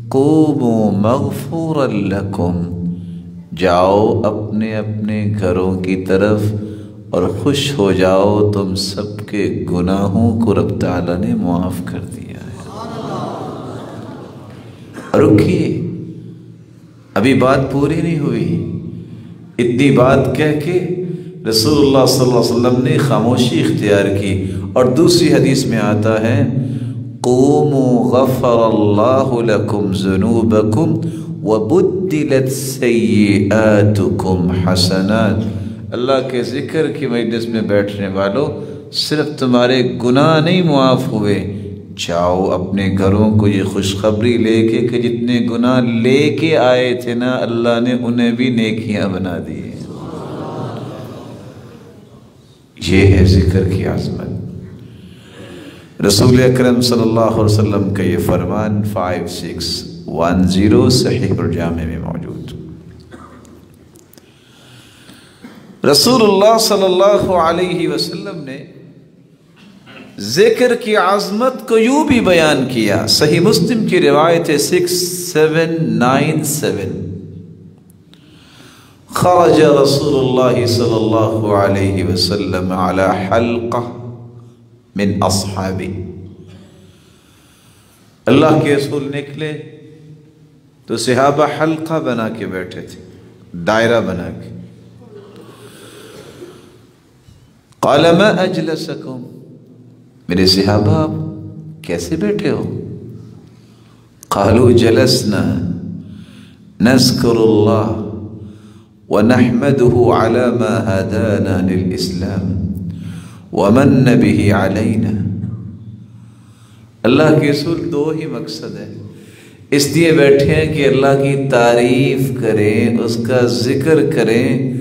قوموا مغفورا لکم، جاؤ اپنے اپنے گھروں کی طرف اور خوش ہو جاؤ، تم سب کے گناہوں کو رب تعالیٰ نے معاف کر دیا ہے۔ رکیے ابھی بات پوری نہیں ہوئی، اتنی بات کہہ کے رسول اللہ صلی اللہ علیہ وسلم نے خاموشی اختیار کی۔ اور دوسری حدیث میں آتا ہے، قوموا غفر اللہ لکم ذنوبکم وبدلت سیئاتکم حسنات۔ اللہ کے ذکر کی مجلس میں بیٹھنے والوں صرف تمہارے گناہ نہیں معاف ہوئے۔ جاؤ اپنے گھروں کو یہ خوشخبری لے کے کہ جتنے گناہ لے کے آئے تھے نا، اللہ نے انہیں بھی نیکیاں بنا دی یہ ہے ذکر کی عظمت۔ رسول اکرم صلی اللہ علیہ وسلم کا یہ فرمان فائیو سکس ون زیرو صحیح الجامع میں موجود۔ رسول اللہ صلی اللہ علیہ وسلم نے ذکر کی عظمت کو یوں بھی بیان کیا، صحیح مسلم کی روایت ہے سکس سیون نائن سیون خرج رسول اللہ صلی اللہ علیہ وسلم على حلقہ من اصحابی اللہ کے رسول نکلے تو صحابہ حلقہ بنا کے بیٹھے تھے دائرہ بنا کے۔ قال ما اجلسکم میرے صحابہ آپ کیسے بیٹھے ہو؟ قالوا جلسنا نذکر اللہ ونحمده على ما هدانا للإسلام ومن به علينا. اللہ کے رسول دو ہی مقصد ہے۔ اس لیے بیٹھے ہیں کہ اللہ کی تعریف کریں، اس کا ذکر کریں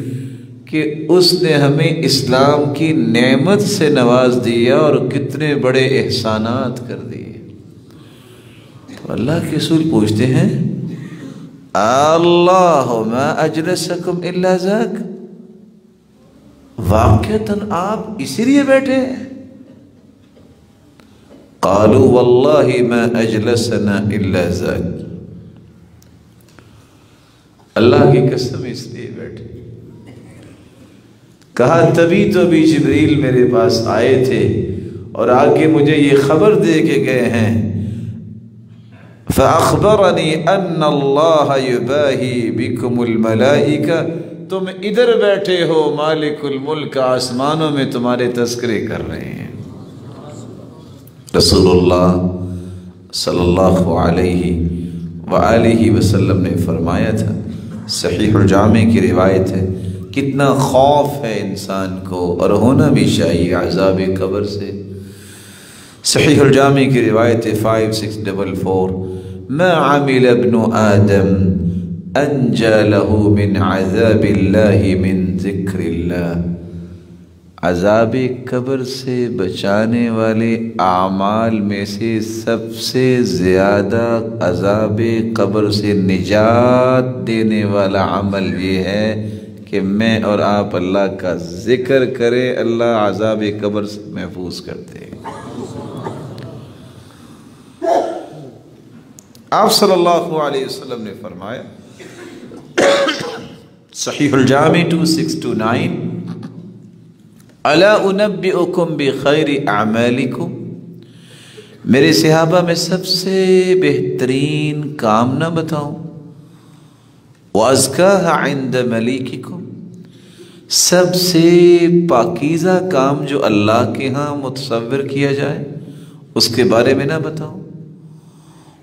کہ اس نے ہمیں اسلام کی نعمت سے نواز دیا اور کتنے بڑے احسانات کر دیے۔ تو اللہ کے رسول پوچھتے ہیں اللہ اجلسکم الا ذاک واقعتاً آپ اسی لیے بیٹھے ہیں قالوا واللہ ما اجلسنا الا ذاک اللہ کی قسم اس لیے بیٹھے۔ کہا تبھی تو بھی جبریل میرے پاس آئے تھے اور آگے مجھے یہ خبر دے کے گئے ہیں۔ فأخبرني أن الله يباهي بكم الملائكة. تم ادھر بیٹھے ہو، مالک الملک، آسمانوں میں تمہارے تذکرے کر رہے ہیں۔ رسول اللہ صلی اللہ علیہ وآلہ وسلم نے فرمایا تھا، صحیح الجامع کی روایت ہے، کتنا خوف ہے انسان کو اور ہونا بھی چاہیے عذاب قبر سے۔ صحیح الجامع کی روایت ہے فائیو سکس ڈبل فور ما عمل ابن آدم انجا له من عذاب اللہ من ذکر اللہ عذاب قبر سے بچانے والے اعمال میں سے سب سے زیادہ عذاب قبر سے نجات دینے والا عمل یہ ہے کہ میں اور آپ اللہ کا ذکر کریں، اللہ عذاب قبر سے محفوظ کرتے ہیں۔ آپ صلی اللہ علیہ وسلم نے فرمایا، صحیح الجامع ٹو سکس ٹو نائن الا انبئکم بخیر اعمالکم، میرے صحابہ میں سب سے بہترین کام نہ بتاؤں وَأَزْكَاهَ عِنْدَ مَلِكِكُمْ سب سے پاکیزہ کام جو اللہ کے ہاں متصور کیا جائے، اس کے بارے میں نہ بتاؤں۔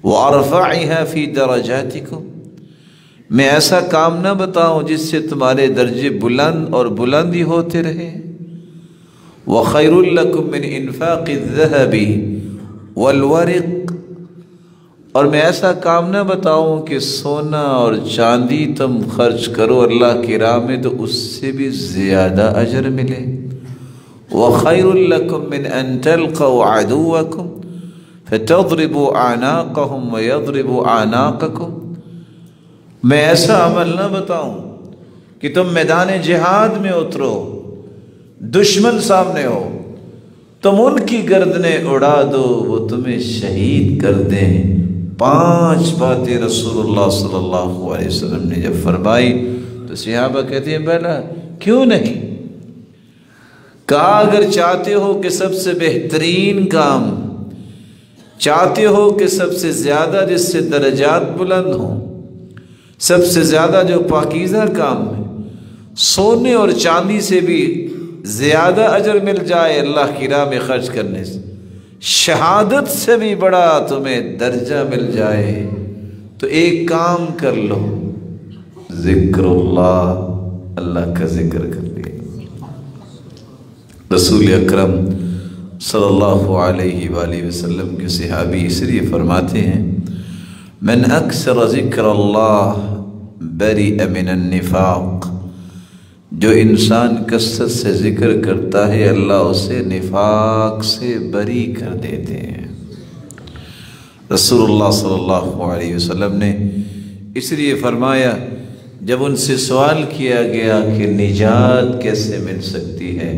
وَعَرْفَعِهَا فِي دَرَجَاتِكُمْ میں ایسا کام نہ بتاؤں جس سے تمہارے درجے بلند اور بلند ہی ہوتے رہے۔ وَخَيْرُ لَكُمْ مِنْ إِنفَاقِ الذَّهَبِ وَالْوَرِقِ اور میں ایسا کام نہ بتاؤں کہ سونا اور چاندی تم خرچ کرو، اللہ کی راہ میں تو اس سے بھی زیادہ اجر ملے۔ وَخَيْرُ لَكُمْ مِنْ أَن تَلْقَوْ عَدُوَكُمْ فَتَضْرِبُوا أَعْنَاقَهُمْ وَيَضْرِبُوا أَعْنَاقَكُمْ میں ایسا عمل نہ بتاؤں کہ تم میدان جہاد میں اترو، دشمن سامنے ہو، تم ان کی گردنیں اڑا دو، وہ تمہیں شہید کر دیں۔ پانچ باتیں رسول اللہ صلی اللہ علیہ وسلم نے جب فرمائی، تو صحابہ کہتے ہیں پہلا کیوں نہیں؟ کہا، اگر چاہتے ہو کہ سب سے بہترین کام چاہتے ہو کہ سب سے زیادہ جس سے درجات بلند ہوں، سب سے زیادہ جو پاکیزہ کام ہے، سونے اور چاندی سے بھی زیادہ اجر مل جائے اللہ کی راہ میں خرچ کرنے سے۔ شہادت سے بھی بڑا تمہیں درجہ مل جائے۔ تو ایک کام کر لو۔ ذکر اللہ اللہ کا ذکر کر لیا رسول اکرم صلی اللہ علیہ وآلہ وسلم کے صحابی اس لیے فرماتے ہیں، من اکثر ذکر اللہ بری من النفاق. جو انسان کثرت سے ذکر کرتا ہے، اللہ اسے نفاق سے بری کر دیتے ہیں۔ رسول اللہ صلی اللہ علیہ وسلم نے اس لیے فرمایا، جب ان سے سوال کیا گیا کہ نجات کیسے مل سکتی ہے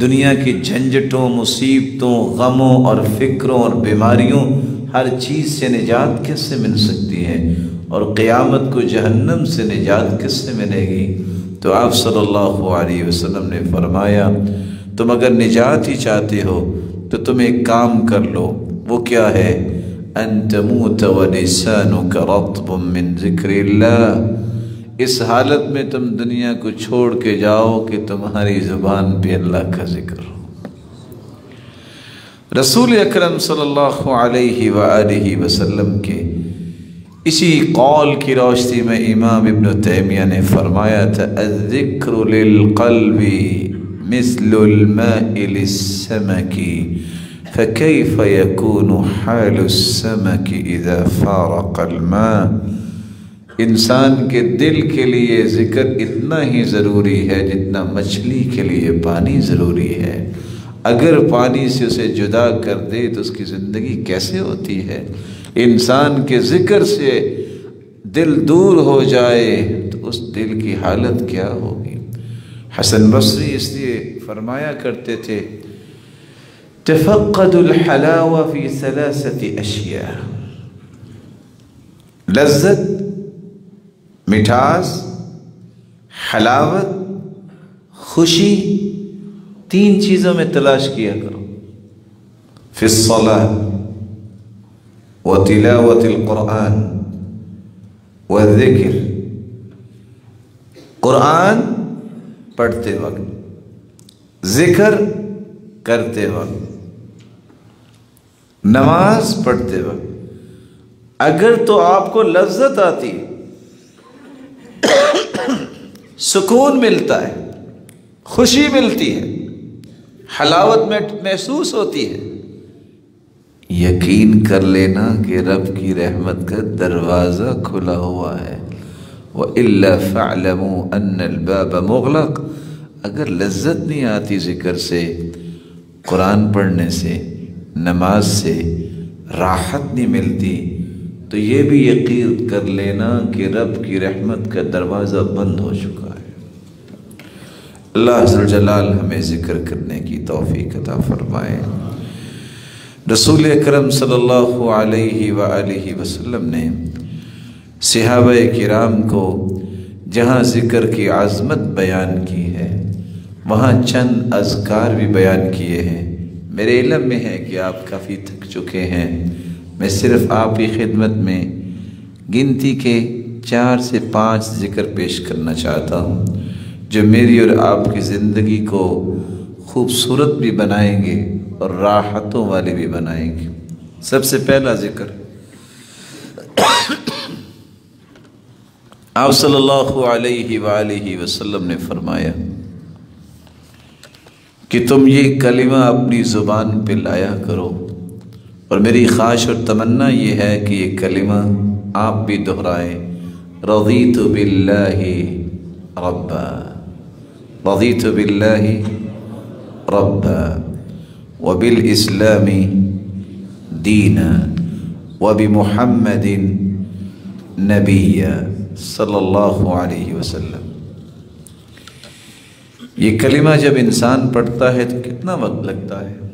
دنیا کی جھنجٹوں مصیبتوں، غموں اور فکروں اور بیماریوں ہر چیز سے نجات کیسے مل سکتی ہے؟ اور قیامت کو جہنم سے نجات کس سے ملے گی؟ تو آپ صلی اللہ علیہ وسلم نے فرمایا، تم اگر نجات ہی چاہتے ہو تو تم ایک کام کر لو، وہ کیا ہے؟ ان تموت ولسانك رطب من ذکر اللہ۔ اس حالت میں تم دنیا کو چھوڑ کے جاؤ کہ تمہاری زبان پہ اللہ کا ذکر ہو۔ رسول اکرم صلی اللہ علیہ وآلہ وسلم کے اسی قول کی روشنی میں امام ابن تیمیہ نے فرمایا تھا الذکر للقلب مثل الماء للسمك فكيف يكون حال السمك اذا فارق الماء؟ انسان کے دل کے لیے ذکر اتنا ہی ضروری ہے جتنا مچھلی کے لیے پانی ضروری ہے۔ اگر پانی سے اسے جدا کر دے تو اس کی زندگی کیسے ہوتی ہے؟ انسان کے ذکر سے دل دور ہو جائے تو اس دل کی حالت کیا ہوگی؟ حسن بصری اس لیے فرمایا کرتے تھے، تفقد الحلاوہ فی ثلاثت اشیاء۔ لذت مٹھاس، حلاوت، خوشی، تین چیزوں میں تلاش کیا کرو۔ فی الصلاة وتلاوة القرآن والذکر قرآن پڑھتے وقت، ذکر کرتے وقت، نماز پڑھتے وقت۔ اگر تو آپ کو لذت آتی سکون ملتا ہے، خوشی ملتی ہے، حلاوت میں محسوس ہوتی ہے۔ یقین کر لینا کہ رب کی رحمت کا دروازہ کھلا ہوا ہے۔ وہ اللہ فعلم ان الباب مغلق۔ اگر لذت نہیں آتی ذکر سے، قرآن پڑھنے سے، نماز سے، راحت نہیں ملتی۔ تو یہ بھی یقین کر لینا کہ رب کی رحمت کا دروازہ بند ہو چکا ہے۔ اللہ حضر جلال ہمیں ذکر کرنے کی توفیق عطا فرمائے۔ رسول اکرم صلی اللہ علیہ وآلہ وسلم نے صحابہ کرام کو جہاں ذکر کی عظمت بیان کی ہے، وہاں چند اذکار بھی بیان کیے ہیں۔ میرے علم میں ہے کہ آپ کافی تھک چکے ہیں۔ میں صرف آپ کی خدمت میں گنتی کے چار سے پانچ ذکر پیش کرنا چاہتا ہوں، جو میری اور آپ کی زندگی کو خوبصورت بھی بنائیں گے اور راحتوں والے بھی بنائیں گے۔ سب سے پہلا ذکر، آپ صلی اللہ علیہ وآلہ وسلم نے فرمایا کہ تم یہ کلمہ اپنی زبان پہ لایا کرو۔ اور میری خواہش اور تمنا یہ ہے کہ یہ کلمہ آپ بھی دہرائیں۔ رضیت باللہ ربا رضیت باللہ ربا وبالإسلام دينا وبمحمد نبيا صلی اللہ علیہ وسلم۔ یہ کلمہ جب انسان پڑھتا ہے تو کتنا وقت لگتا ہے؟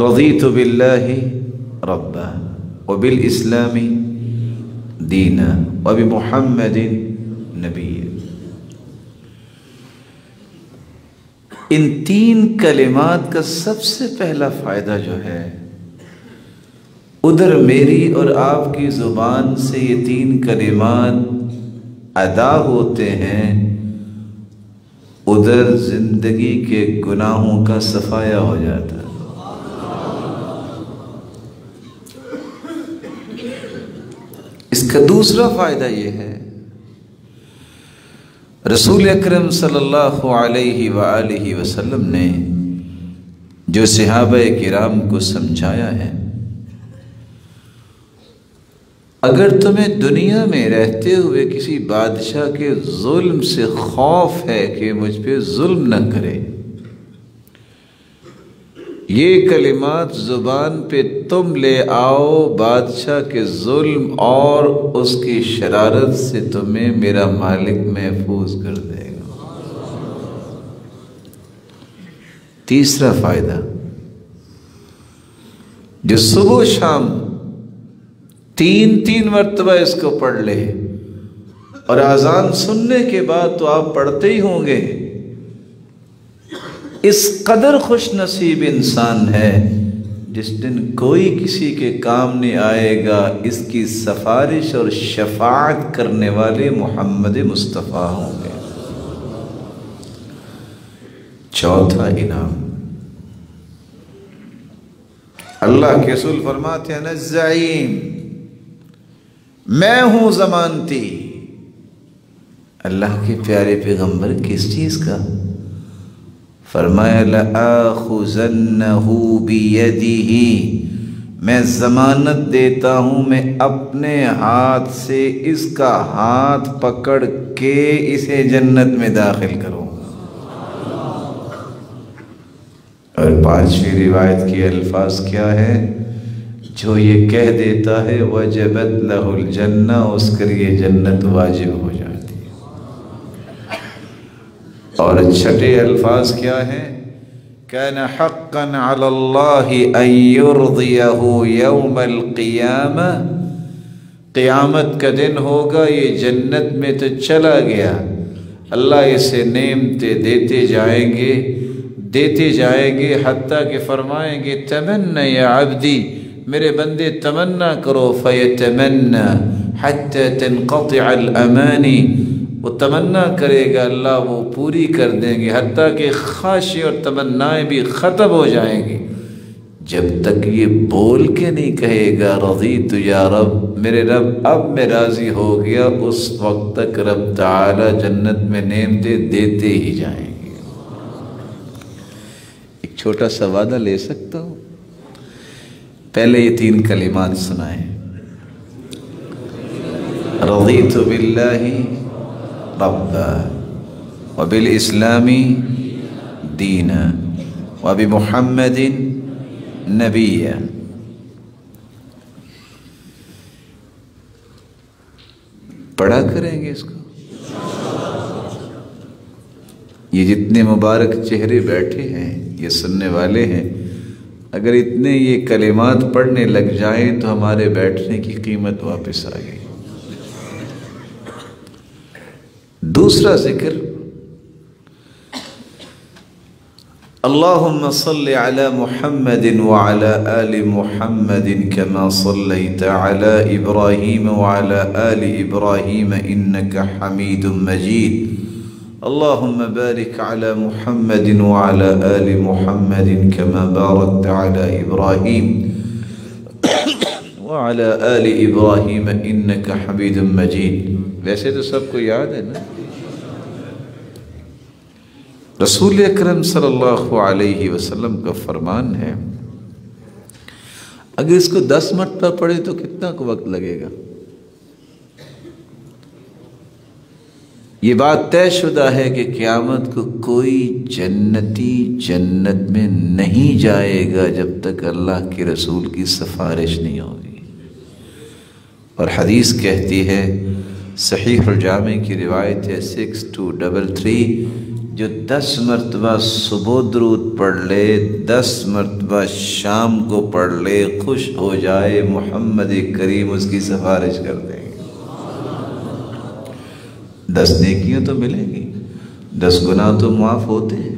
رضیت باللہ ربا وبالاسلام دینا وبمحمد نبی۔ ان تین کلمات کا سب سے پہلا فائدہ جو ہے، ادھر میری اور آپ کی زبان سے یہ تین کلمات ادا ہوتے ہیں، ادھر زندگی کے گناہوں کا صفایا ہو جاتا ہے اس کا دوسرا فائدہ یہ ہے، رسول اکرم صلی اللہ علیہ وآلہ وسلم نے جو صحابہ کرام کو سمجھایا ہے، اگر تمہیں دنیا میں رہتے ہوئے کسی بادشاہ کے ظلم سے خوف ہے کہ مجھ پہ ظلم نہ کرے یہ کلمات زبان پہ تم لے آؤ، بادشاہ کے ظلم اور اس کی شرارت سے تمہیں میرا مالک محفوظ کر دے گا۔ تیسرا فائدہ، جو صبح شام تین تین مرتبہ اس کو پڑھ لے اور آزان سننے کے بعد تو آپ پڑھتے ہی ہوں گے۔ اس قدر خوش نصیب انسان ہے جس دن کوئی کسی کے کام نہیں آئے گا، اس کی سفارش اور شفاعت کرنے والے محمد مصطفیٰ ہوں گے۔ چوتھا انعام۔ اللہ کے سل فرماتے ہیں، نزعیم۔ میں ہوں زمانتی۔ اللہ کے پیارے پیغمبر، کس چیز کا؟ فرمایا، لَآخُذَنَّهُ بِيَدِهِ۔ میں ضمانت دیتا ہوں، میں اپنے ہاتھ سے اس کا ہاتھ پکڑ کے اسے جنت میں داخل کروں۔ اور پانچویں روایت کی الفاظ کیا ہے؟ جو یہ کہہ دیتا ہے، وَجَبَتْ لَهُ الْجَنَّةِ، اس کر یہ جنت واجب ہو جائے۔ اور چھٹے الفاظ کیا ہیں؟ كان حقا على الله ان يرضيه يوم القيامه قیامت کا دن ہوگا، یہ جنت میں تو چلا گیا۔ اللہ اسے نعمتیں دیتے جائیں گے، دیتے جائیں گے، حتیٰ کہ فرمائیں گے، تمنا یا عبدی، میرے بندے تمنا کرو، فیتمنا حتی تنقطع الامانی۔ وہ تمنا کرے گا، اللہ وہ پوری کر دیں گے، حتیٰ کہ خواہشیں اور تمنائیں بھی ختم ہو جائیں گی۔ جب تک یہ بول کے نہیں کہے گا، رضیت یا رب، میرے رب، اب میں راضی ہو گیا، اس وقت تک رب تعالی جنت میں نعمتیں دیتے ہی جائیں گے۔ ایک چھوٹا سا وعدہ لے سکتا ہوں؟ پہلے یہ تین کلمات سنائیں۔ رضیت باللہ ربا. وبالإسلام دينا. وبمحمد نبيا. پڑھا کریں گے اس کو؟ یہ جتنے مبارک چہرے بیٹھے ہیں، یہ سننے والے ہیں، اگر اتنے یہ کلمات پڑھنے لگ جائیں تو ہمارے بیٹھنے کی قیمت واپس آ گئی۔ دوسرا ذکر اللهم صل على محمد وعلى آل محمد كما صليت على إبراهيم وعلى آل إبراهيم إنك حميد مجيد. اللهم بارك على محمد وعلى آل محمد كما باركت على إبراهيم. وعلى آل إبراهيم إنك حميد مجيد. ویسے تو سب کو یاد ہے نا رسول اکرم صلی اللہ علیہ وسلم کا فرمان ہے، اگر اس کو دس مرتبہ پڑھے تو کتنا کو وقت لگے گا؟ یہ بات طے شدہ ہے کہ قیامت کو کوئی جنتی جنت میں نہیں جائے گا جب تک اللہ کے رسول کی سفارش نہیں ہوگی۔ اور حدیث کہتی ہے، صحیح الجامع کی روایت ہے سکس ٹو ڈبل تھری جو دس مرتبہ صبح درود پڑھ لے، دس مرتبہ شام کو پڑھ لے، خوش ہو جائے، محمد کریم اس کی سفارش کر دیں گے دس نیکیوں تو ملیں گی، دس گناہ تو معاف ہوتے ہیں،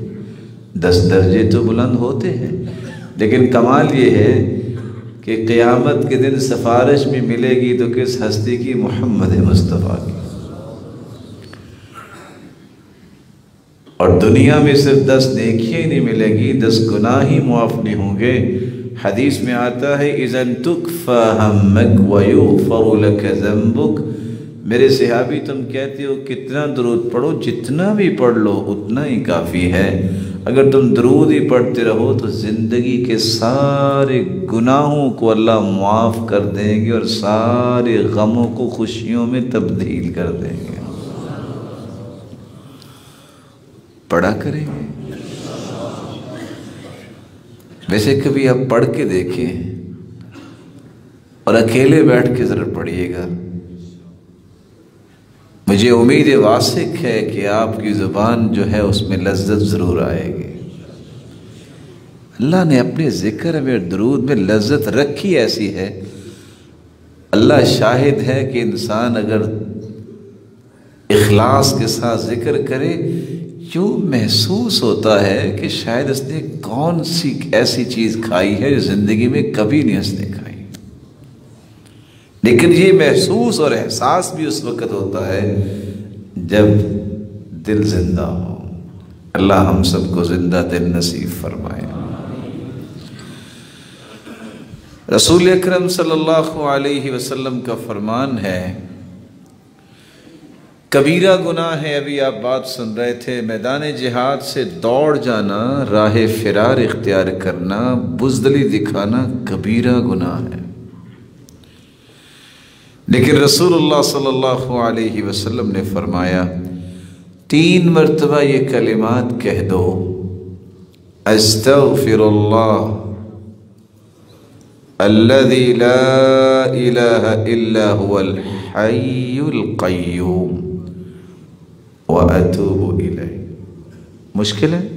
دس درجے تو بلند ہوتے ہیں۔ لیکن کمال یہ ہے کہ قیامت کے دن سفارش بھی ملے گی تو کس ہستی کی؟ محمد مصطفیٰ کی۔ اور دنیا میں صرف دس نیکیاں ہی نہیں ملے گی، دس گناہ ہی معاف نہیں ہوں گے۔ حدیث میں آتا ہے، اذن تکفا ہمک ویغفر لک ذنبک میرے صحابی، تم کہتے ہو، کتنا درود پڑھو، جتنا بھی پڑھ لو، اتنا ہی کافی ہے۔ اگر تم درود ہی پڑھتے رہو، تو زندگی کے سارے گناہوں کو اللہ معاف کر دیں گے اور سارے غموں کو خوشیوں میں تبدیل کر دیں گے۔ پڑھا کریں گے۔ ویسے کبھی آپ پڑھ کے دیکھیں اور اکیلے بیٹھ کے ذرا پڑھیے گا۔ مجھے امید واسق ہے کہ آپ کی زبان جو ہے اس میں لذت ضرور آئے گی۔ اللہ نے اپنے ذکر میں درود میں لذت رکھی ایسی ہے۔ اللہ شاہد ہے کہ انسان اگر اخلاص کے ساتھ ذکر کرے یوں محسوس ہوتا ہے کہ شاید اس نے کون سی ایسی چیز کھائی ہے جو زندگی میں کبھی نہیں اس نے کھائی۔ لیکن یہ محسوس اور احساس بھی اس وقت ہوتا ہے جب دل زندہ ہو۔ اللہ ہم سب کو زندہ دل نصیب فرمائے۔ رسول اکرم صلی اللہ علیہ وسلم کا فرمان ہے کبیرہ گناہ ہے، ابھی آپ بات سن رہے تھے۔ میدان جہاد سے دوڑ جانا، راہ فرار اختیار کرنا، بزدلی دکھانا کبیرہ گناہ ہے۔ لیکن رسول اللہ صلی اللہ علیہ وسلم نے فرمایا، تین مرتبہ یہ کلمات کہہ دو۔ استغفر اللہ الذي لا الہ الا هو الحی القیوم۔ وَأَتُوبُ إِلَيْهِ. مشکل ہے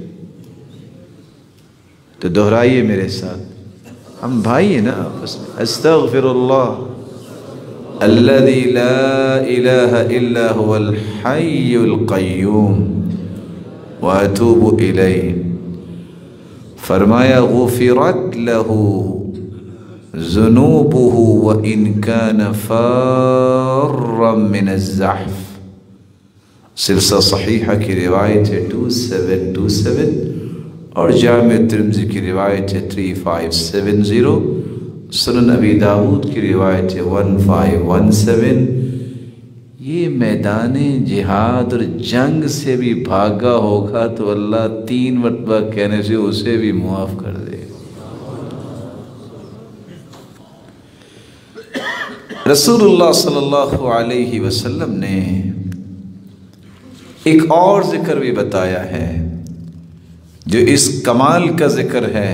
تو دہرائیے میرے ساتھ. ہم بھائی ہیں نا آپس میں استغفر اللہ. الذي لا الہ إلا هو الحی القیوم وَأَتُوبُ إِلَيْهِ. فرمایا غفرت له ذنوبه وَإِن كَانَ فَارًا مِنَ الزَّحْفِ. سلسلہ صحیحہ کی روایت ہے ٹو سیون ٹو سیون اور جامع ترمزی کی روایت ہے تھری فائیو سیون زیرو، سنن ابی داود کی روایت ہے ون فائیو ون سیون۔ یہ میدان جہاد اور جنگ سے بھی بھاگا ہوگا تو اللہ تین مرتبہ کہنے سے اسے بھی معاف کر دے۔ رسول اللہ صلی اللہ علیہ وسلم نے ایک اور ذکر بھی بتایا ہے، جو اس کمال کا ذکر ہے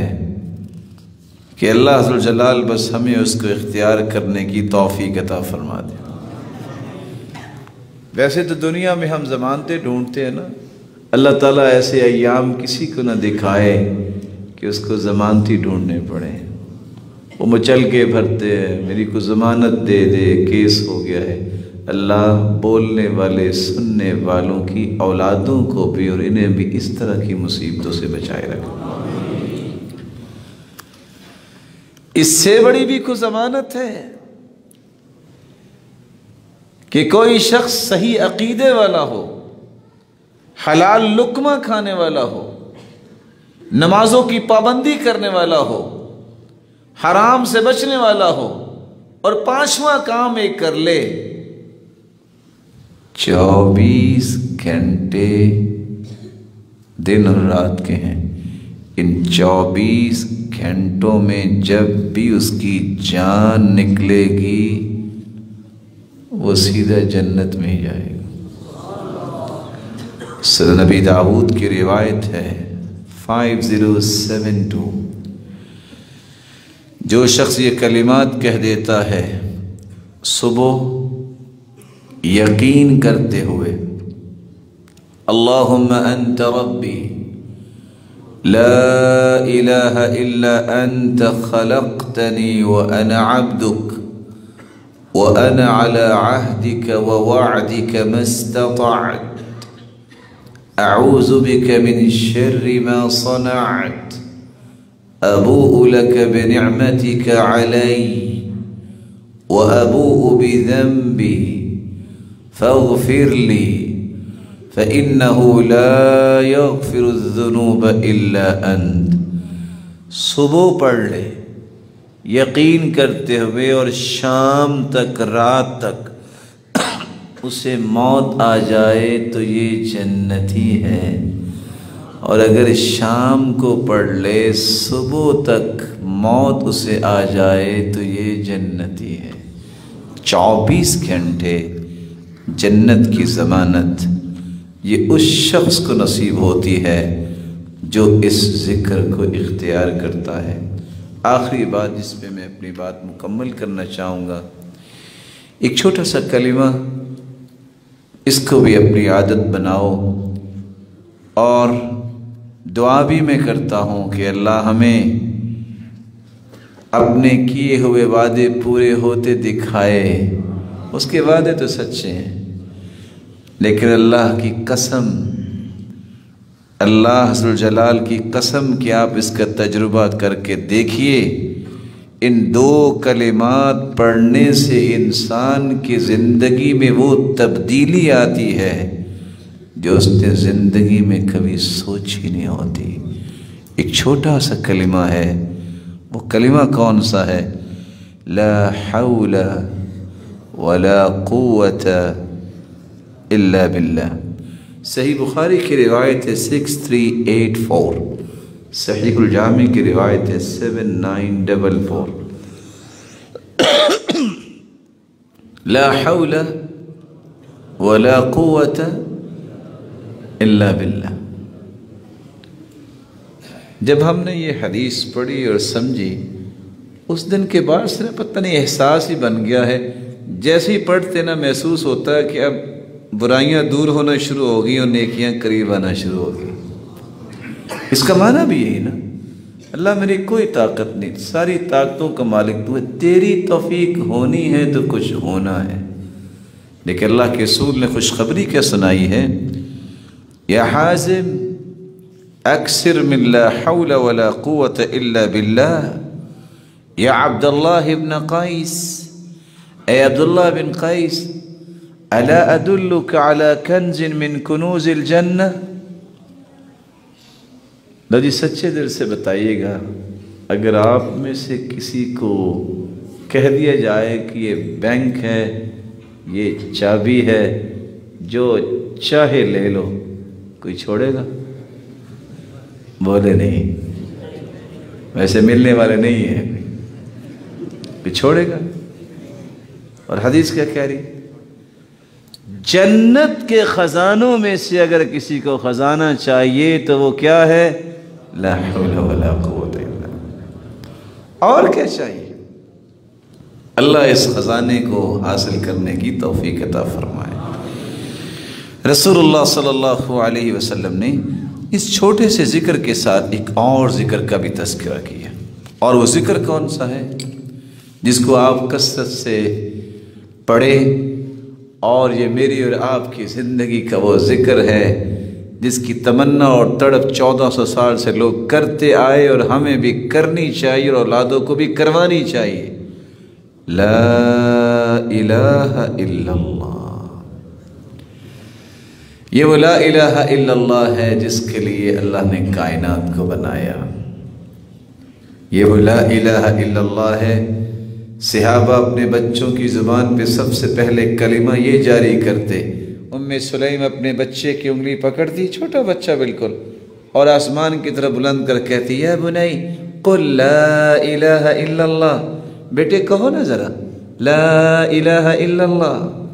کہ اللہ حضر جلال بس ہمیں اس کو اختیار کرنے کی توفیق عطا فرما دے۔ ویسے تو دنیا میں ہم زمانتے ڈھونڈتے ہیں نا، اللہ تعالیٰ ایسے ایام کسی کو نہ دکھائے کہ اس کو ضمانتی ڈھونڈنے پڑے۔ وہ مچل کے بھرتے ہیں، میری کو ضمانت دے دے، کیس ہو گیا ہے۔ اللہ بولنے والے، سننے والوں کی اولادوں کو بھی اور انہیں بھی اس طرح کی مصیبتوں سے بچائے رکھے اس سے بڑی بھی کوئی ضمانت ہے کہ کوئی شخص صحیح عقیدے والا ہو، حلال لکمہ کھانے والا ہو، نمازوں کی پابندی کرنے والا ہو، حرام سے بچنے والا ہو اور پانچواں کام ایک کر لے۔ چوبیس گھنٹے دن اور رات کے ہیں۔ ان چوبیس گھنٹوں میں جب بھی اس کی جان نکلے گی، وہ سیدھا جنت میں ہی جائے گا۔ سر نبی داود کی روایت ہے فائیو زیرو سیون ٹو جو شخص یہ کلمات کہہ دیتا ہے، صبح يقين کرتے ہوئے۔ اللهم انت ربي لا اله الا انت خلقتني وأنا عبدك وأنا على عهدك ووعدك ما استطعت۔ اعوذ بك من شر ما صنعت۔ ابوء لك بنعمتك علي وابوء بذنبي فاغفر لي، فإنه لا يغفر الذنوب إلا أنت۔ صبح پڑھ لے، یقین کرتے ہوئے اور شام تک، رات تک اسے موت آ جائے تو یہ جنتی ہے۔ اور اگر شام کو پڑھ لے، صبح تک موت اسے آ جائے تو یہ جنتی ہے۔ چوبیس گھنٹے جنت کی ضمانت۔ یہ اس شخص کو نصیب ہوتی ہے جو اس ذکر کو اختیار کرتا ہے۔ آخری بات جس پہ میں اپنی بات مکمل کرنا چاہوں گا۔ ایک چھوٹا سا کلمہ، اس کو بھی اپنی عادت بناؤ۔ اور دعا بھی میں کرتا ہوں کہ اللہ ہمیں اپنے کیے ہوئے وعدے پورے ہوتے دکھائے۔ اس کے وعدے تو سچے ہیں۔ لیکن اللہ کی قسم، اللہ حضر الجلال کی قسم کہ آپ اس کا تجربہ کر کے دیکھیے، ان دو کلمات پڑھنے سے انسان کی زندگی میں وہ تبدیلی آتی ہے جو اس نے زندگی میں کبھی سوچی نہیں ہوتی۔ ایک چھوٹا سا کلمہ ہے، وہ کلمہ کون سا ہے؟ لا حول ولا قوت الا باللہ۔ صحیح بخاری کی روایت ہے سکس تھری ایٹ فور صحیح الجامع کی روایت ہے سیون نائن ڈبل فور لا حول ولا قوت الا باللہ۔ جب ہم نے یہ حدیث پڑھی اور سمجھی، اس دن کے بعد سے پتہ نہیں احساس ہی بن گیا ہے۔ جیسے ہی پڑھتے نا محسوس ہوتا ہے کہ اب برائیاں دور ہونا شروع ہو گئی اور نیکیاں قریب آنا شروع ہو گئی اس کا معنی بھی یہی نا۔ اللہ میری کوئی طاقت نہیں، ساری طاقتوں کا مالک تو ہے۔ تیری توفیق ہونی ہے تو کچھ ہونا ہے۔ لیکن اللہ کے سور نے خوشخبری کیا سنائی ہے؟ یا حازم، اکثر من لا حول ولا قوت الا باللہ۔ یا عبداللہ ابن قیس۔ اے عبداللہ بن قیس الا ادلک على کنز من کنوز الجنہ لو جی سچے دل سے بتائیے گا، اگر آپ میں سے کسی کو کہہ دیا جائے کہ یہ بینک ہے، یہ چابی ہے، جو چاہے لے لو، کوئی چھوڑے گا؟ بولے نہیں، ویسے ملنے والے نہیں ہیں، کوئی چھوڑے گا؟ اور حدیث کیا کہہ رہی؟ جنت کے خزانوں میں سے اگر کسی کو خزانہ چاہیے تو وہ کیا ہے؟ لا حول ولا قوت الا اور کیا چاہیے؟ اللہ اس خزانے کو حاصل کرنے کی توفیق عطا فرمائے۔ رسول اللہ صلی اللہ علیہ وسلم نے اس چھوٹے سے ذکر کے ساتھ ایک اور ذکر کا بھی تذکرہ کیا۔ اور وہ ذکر کون سا ہے؟ جس کو آپ کثرت سے پڑھے اور یہ میری اور آپ کی زندگی کا وہ ذکر ہے، جس کی تمنا اور تڑپ چودہ سو سال سے لوگ کرتے آئے اور ہمیں بھی کرنی چاہیے اور اولادوں کو بھی کروانی چاہیے۔ لا الہ الا اللہ۔ یہ وہ لا الہ الا اللہ ہے جس کے لیے اللہ نے کائنات کو بنایا۔ یہ وہ لا الہ الا اللہ ہے صحابہ اپنے بچوں کی زبان پہ سب سے پہلے کلمہ یہ جاری کرتے، ام سلیم اپنے بچے کی انگلی پکڑ دی چھوٹا بچہ بالکل۔ اور آسمان کی طرف بلند کر کہتی ہے بنائی، قل لا الہ الا اللہ۔ بیٹے، کہو نا ذرا، لا الہ الا اللہ۔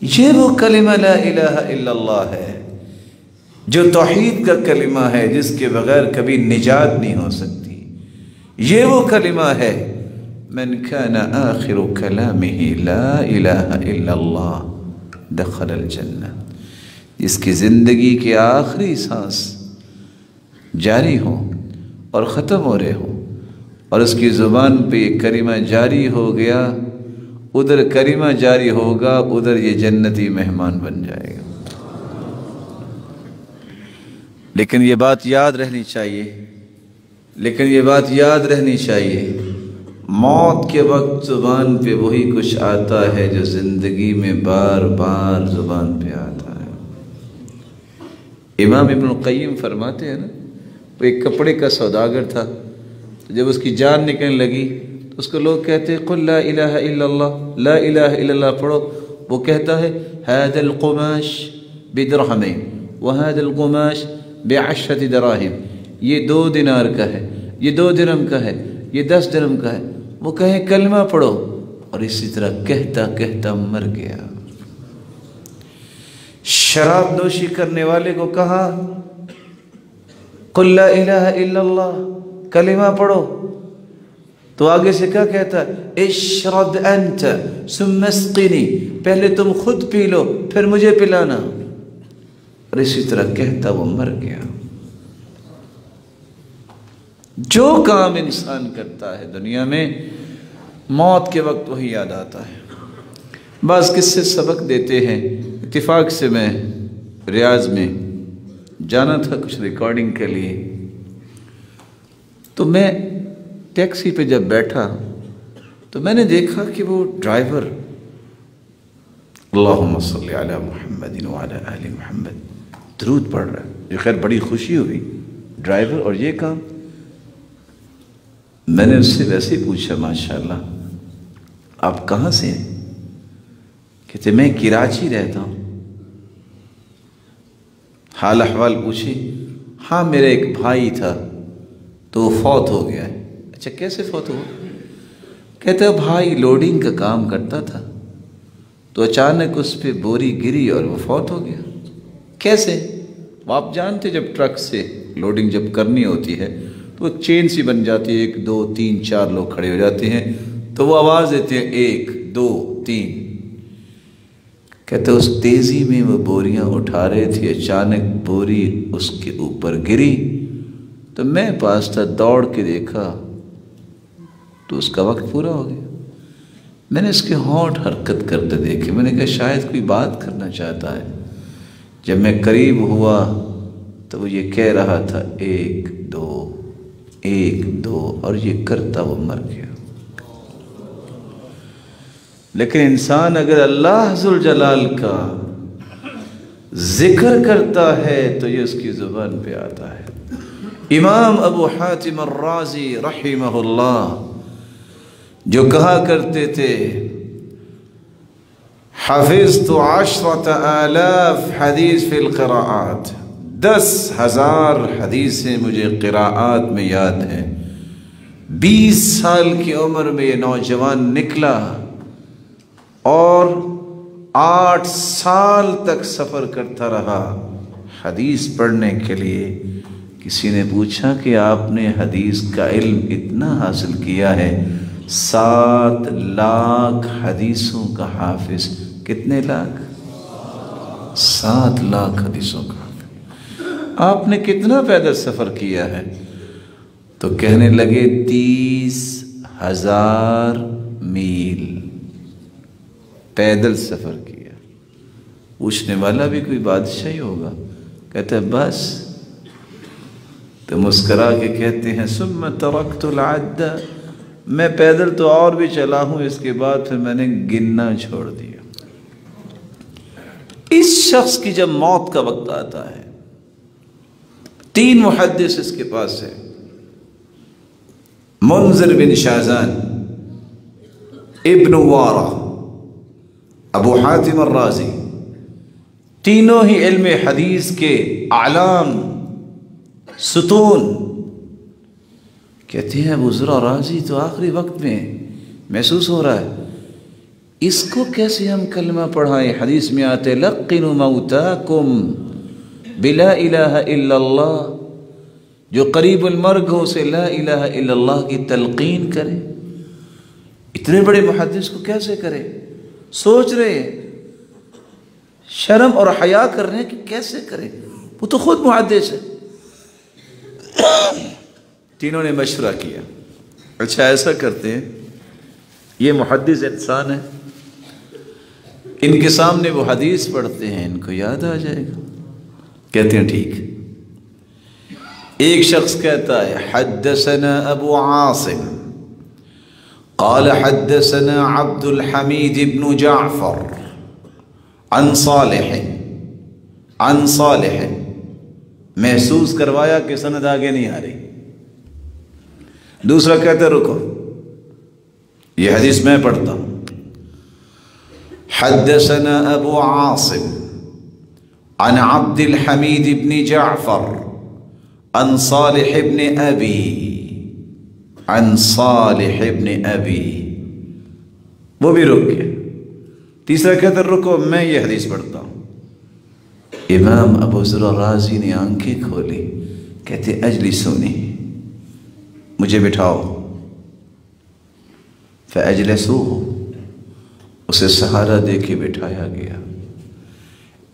یہ وہ کلمہ لا الہ الا اللہ ہے جو توحید کا کلمہ ہے، جس کے بغیر کبھی نجات نہیں ہو سکتی۔ یہ وہ کلمہ ہے من كان آخر كلامه لا الہ الا اللہ دخل الجنہ جس کی زندگی کے آخری سانس جاری ہو اور ختم ہو رہے ہوں اور اس کی زبان پہ یہ کریمہ جاری ہو گیا، ادھر کریمہ جاری ہوگا، ادھر یہ جنتی مہمان بن جائے گا۔ لیکن یہ بات یاد رہنی چاہیے، لیکن یہ بات یاد رہنی چاہیے۔ موت کے وقت زبان پہ وہی کچھ آتا ہے جو زندگی میں بار بار زبان پہ آتا ہے۔ امام ابن القیم فرماتے ہیں نا، وہ ایک کپڑے کا سوداگر تھا، جب اس کی جان نکلنے لگی تو اس کو لوگ کہتے قل لا الہ الا اللہ، لا الہ الا اللہ پڑھو۔ وہ کہتا ہے حید القماش بدرہمین وحید القماش بعشرت دراہم یہ دو دینار کا ہے، یہ دو درم کا ہے، یہ دس درم کا ہے۔ وہ کہیں کلمہ پڑھو اور اسی طرح کہتا کہتا مر گیا۔ شراب نوشی کرنے والے کو کہا، قل لا الہ الا اللہ، کلمہ پڑھو۔ تو آگے سے کیا کہتا ہے؟ اشرد انت، ثم اسقنی، پہلے تم خود پی لو، پھر مجھے پلانا۔ اور اسی طرح کہتا وہ مر گیا۔ جو کام انسان کرتا ہے دنیا میں، موت کے وقت وہی یاد آتا ہے۔ بعض کس سے سبق دیتے ہیں، اتفاق سے میں ریاض میں جانا تھا کچھ ریکارڈنگ کے لیے۔ تو میں ٹیکسی پہ جب بیٹھا، تو میں نے دیکھا کہ وہ ڈرائیور اللہم صلی علی محمد وعلی آل محمد، درود پڑھ رہا ہے۔ یہ خیر، بڑی خوشی ہوئی۔ ڈرائیور اور یہ کام۔ میں نے اس سے ویسے ہی پوچھا، ماشاءاللہ، آپ کہاں سے ہیں؟ کہتے، میں کراچی رہتا ہوں۔ حال احوال پوچھی ہاں میرا ایک بھائی تھا، تو وہ فوت ہو گیا ہے۔ اچھا کیسے فوت ہوا؟ کہتے بھائی لوڈنگ کا کام کرتا تھا، تو اچانک اس پہ بوری گری اور وہ فوت ہو گیا۔ کیسے؟ آپ جانتے جب ٹرک سے لوڈنگ جب کرنی ہوتی ہے تو ایک چین سی بن جاتی ہے، ایک، دو، تین، چار لوگ کھڑے ہو جاتے ہیں۔ تو وہ آواز دیتے ہیں، ایک، دو، تین۔ کہتے اس تیزی میں وہ بوریاں اٹھا رہے تھے، اچانک بوری اس کے اوپر گری۔ تو میں پاس تھا دوڑ کے دیکھا، تو اس کا وقت پورا ہو گیا۔ میں نے اس کے ہونٹ حرکت کرتے دیکھے۔ میں نے کہا، شاید کوئی بات کرنا چاہتا ہے۔ جب میں قریب ہوا، تو وہ یہ کہہ رہا تھا، ایک، دو ایک، دو، اور یہ کرتا وہ مر گیا۔ لیکن انسان اگر اللہ حضر جلال کا ذکر کرتا ہے تو یہ اس کی زبان پہ آتا ہے۔ امام ابو حاتم الرازی رحمہ اللہ جو کہا کرتے تھے حفظ تو عشرت آلاف حدیث فی القراءات۔ دس ہزار حدیثیں مجھے قراءات میں یاد ہیں۔ بیس سال کی عمر میں یہ نوجوان نکلا اور آٹھ سال تک سفر کرتا رہا حدیث پڑھنے کے لیے۔ کسی نے پوچھا کہ آپ نے حدیث کا علم اتنا حاصل کیا ہے؟ سات لاکھ حدیثوں کا حافظ، کتنے لاکھ؟ سات لاکھ حدیثوں کا۔ آپ نے کتنا پیدل سفر کیا ہے؟ تو کہنے لگے، تیس ہزار میل۔ پیدل سفر کیا۔ پوچھنے والا بھی کوئی بادشاہ ہی ہوگا؟ کہتا ہے، بس۔ تو مسکرا کے کہتے ہیں، ثم ترکت العد۔ میں پیدل تو اور بھی چلا ہوں، اس کے بعد پھر میں نے گننا چھوڑ دیا۔ اس شخص کی جب موت کا وقت آتا ہے تین محدث اس کے پاس ہے منظر بن شازان ابن وارا ابو حاتم الرازی، تینوں ہی علم حدیث کے اعلام، ستون۔ کہتے ہیں، ابو ذرا راضی تو آخری وقت میں محسوس ہو رہا ہے۔ اس کو کیسے ہم کلمہ پڑھائیں؟ حدیث میں آتے، لقنوا موتاکم۔ بلا الہ الا اللہ، جو قریب المرگ ہو اسے لا الہ الا اللہ کی تلقین کرے۔ اتنے بڑے محدث کو کیسے کرے؟ سوچ رہے شرم اور حیا کر رہے ہیں کہ کیسے کرے؟ وہ تو خود محدث ہے تینوں نے مشورہ کیا۔ اچھا ایسا کرتے ہیں۔ یہ محدث انسان ہے ان کے سامنے وہ حدیث پڑھتے ہیں۔ ان کو یاد آ جائے گا۔ کہتے ہیں ٹھیک۔ ایک شخص کہتا ہے، حدثنا ابو عاصم۔ قال، حدثنا عبد الحمید بن جعفر۔ عن صالح۔ عن صالح۔ محسوس کروایا کہ سند آگے نہیں آ رہی۔ دوسرا کہتے رکو۔ یہ حدیث میں پڑھتا ہوں۔ حدثنا ابو عاصم۔ عن عبد الحميد بن جعفر عن صالح بن ابي عن صالح بن ابي وہ بھی رک گیا تیسرا کہتے رکو، میں یہ حدیث پڑھتا ہوں۔ امام ابو ذر رازی نے آنکھیں کھولی، کہتے، اجلی سونی، مجھے بٹھاؤ۔ فَأَجْلَسُوهُ، اسے سہارا دے کے بٹھایا گیا۔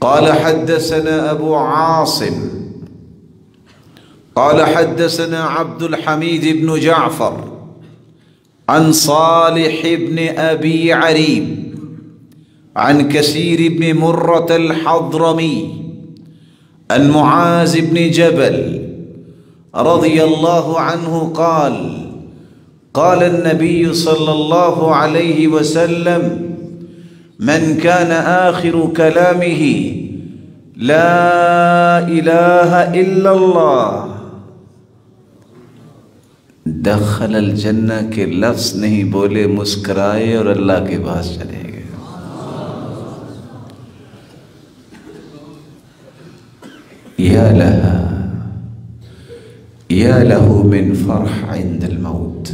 قال حدثنا أبو عاصم قال حدثنا عبد الحميد بن جعفر عن صالح بن أبي عريب عن كثير بن مرة الحضرمي عن معاذ بن جبل رضي الله عنه قال قال النبي صلى الله عليه وسلم من كان آخر كلامه لا إله إلا الله. دخل الجنہ کے لفظ نہیں بولے مسکرائے اور اللہ کے پاس چلے يا لها يا له من فرح عند الموت.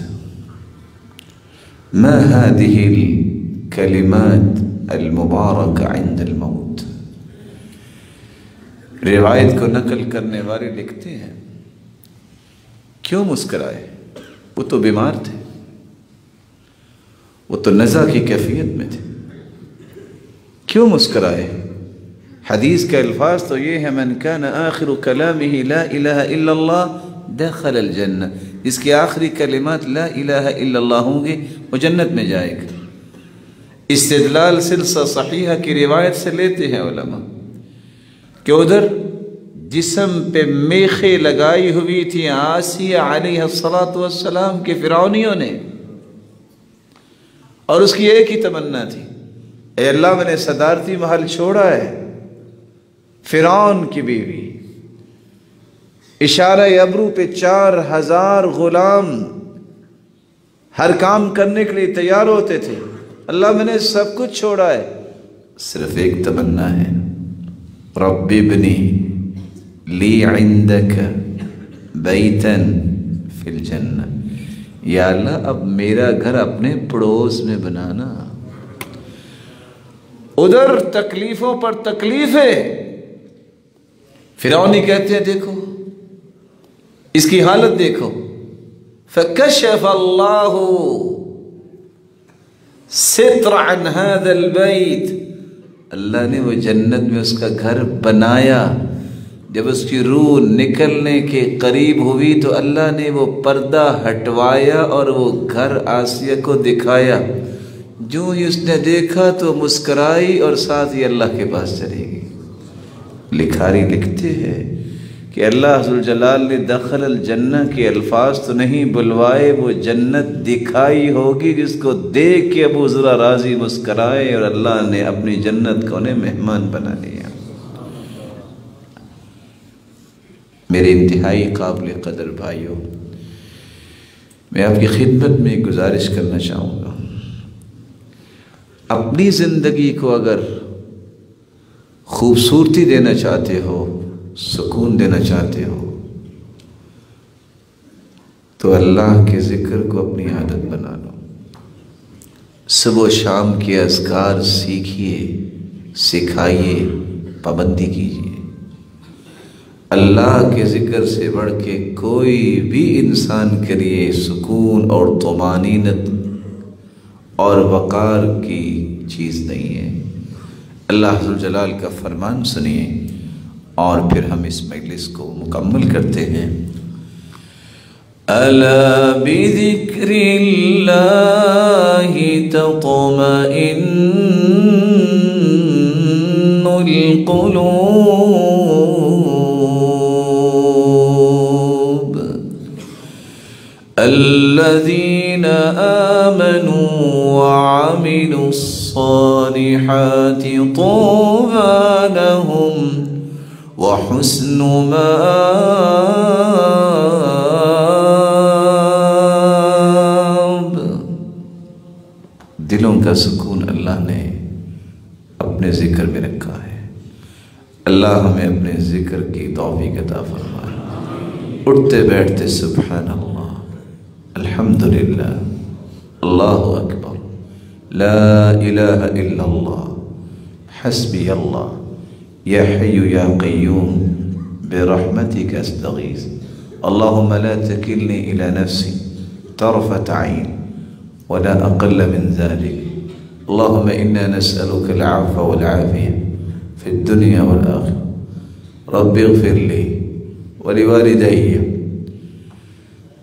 ما هذه الكلمات المباركة عند الموت؟ رواية کو نقل کرنے والے لکھتے ہیں۔ کیوں مسکرائے؟ وہ تو بیمار تھے۔ وہ تو نزا کی قیفیت میں تھے۔ کیوں مسکرائے؟ حدیث کے الفاظ تو یہ ہے، من کان آخر کلامه لا الہ الا اللہ، دخل الجنہ. اس کے آخری کلمات لا الہ الا اللہ ہوں گے، وہ جنت میں جائے گا۔ استدلال سلسہ صحیحہ کی روایت سے لیتے ہیں علماء کہ ادھر جسم پہ میخے لگائی ہوئی تھی آسیہ علیہ السلام کے فرعونیوں نے، اور اس کی ایک ہی تمنا تھی۔ اے اللہ، میں نے صدارتی محل چھوڑا ہے۔ فرعون کی بیوی۔ اشارہ ابرو پہ چار ہزار غلام ہر کام کرنے کے لیے تیار ہوتے تھے۔ اللہ میں نے سب کچھ چھوڑا ہے۔ صرف ایک تمنا ہے۔ رب ابنی لی عندک بیتن فی الجنہ۔ یا اللہ، اب میرا گھر اپنے پڑوس میں بنانا۔ ادھر تکلیفوں پر تکلیفیں۔ فرعونی کہتے ہیں، دیکھو، اس کی حالت دیکھو. فکشف اللہ ستر عن هذا اللہ نے وہ جنت میں اس کا گھر بنایا۔ جب اس کی روح نکلنے کے قریب ہوئی تو اللہ نے وہ پردہ ہٹوایا اور وہ گھر آسیہ کو دکھایا۔ جو ہی اس نے دیکھا تو مسکرائی اور ساتھ ہی اللہ کے پاس چلے گی لکھاری لکھتے ہیں کہ اللہ حضر جلال نے دخل الجنہ کے الفاظ تو نہیں بلوائے، وہ جنت دکھائی ہوگی جس کو دیکھ کے ابو ذرا راضی مسکرائے اور اللہ نے اپنی جنت کو انہیں مہمان بنا لیا۔ میرے انتہائی قابل قدر بھائیوں میں آپ کی خدمت میں گزارش کرنا چاہوں گا۔ اپنی زندگی کو اگر خوبصورتی دینا چاہتے ہو، سکون دینا چاہتے ہو۔ تو اللہ کے ذکر کو اپنی عادت بنا لو۔ صبح و شام کے اذکار سیکھیے، سکھائیے، پابندی کیجیے۔ اللہ کے ذکر سے بڑھ کے کوئی بھی انسان کے لیے سکون اور طمانینت اور وقار کی چیز نہیں ہے۔ اللہ حضر جلال کا فرمان سنیے اور پھر ہم اس مجلس کو مکمل کرتے ہیں۔ الا بذکر اللہ تطمئن القلوب۔ اللہ الذين آمنوا وعملوا الصالحات طوبى لهم وحسن مآب۔ دلوں کا سکون اللہ نے اپنے ذکر میں رکھا ہے۔ اللہ ہمیں اپنے ذکر کی توفیق عطا فرمائے اٹھتے بیٹھتے سبحان اللہ۔ الحمدللہ۔ اللہ لا إله إلا الله. حسبي الله. يا حي يا قيوم برحمتك أستغيث. اللهم لا تكلني إلى نفسي طرفة عين ولا أقل من ذلك. اللهم إنا نسألك العفو والعافية في الدنيا والآخرة. رب اغفر لي ولوالدي.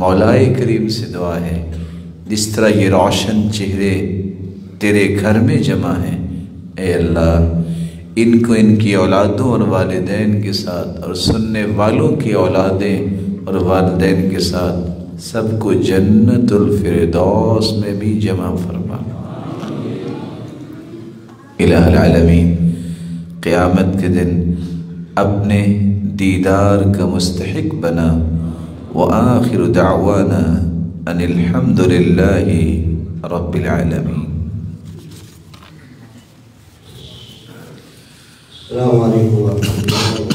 مولائے کریم سے دعا ہے۔ جس طرح یہ روشن چہرے تیرے گھر میں جمع ہیں، اے اللہ، ان کو ان کی اولادوں اور والدین کے ساتھ اور سننے والوں کی اولادیں اور والدین کے ساتھ سب کو جنت الفردوس میں بھی جمع فرما۔ الہ العالمین، قیامت کے دن اپنے دیدار کا مستحق بنا۔ وآخر دعوانا أن الحمد لله رب العالمين. السلام عليكم ورحمة الله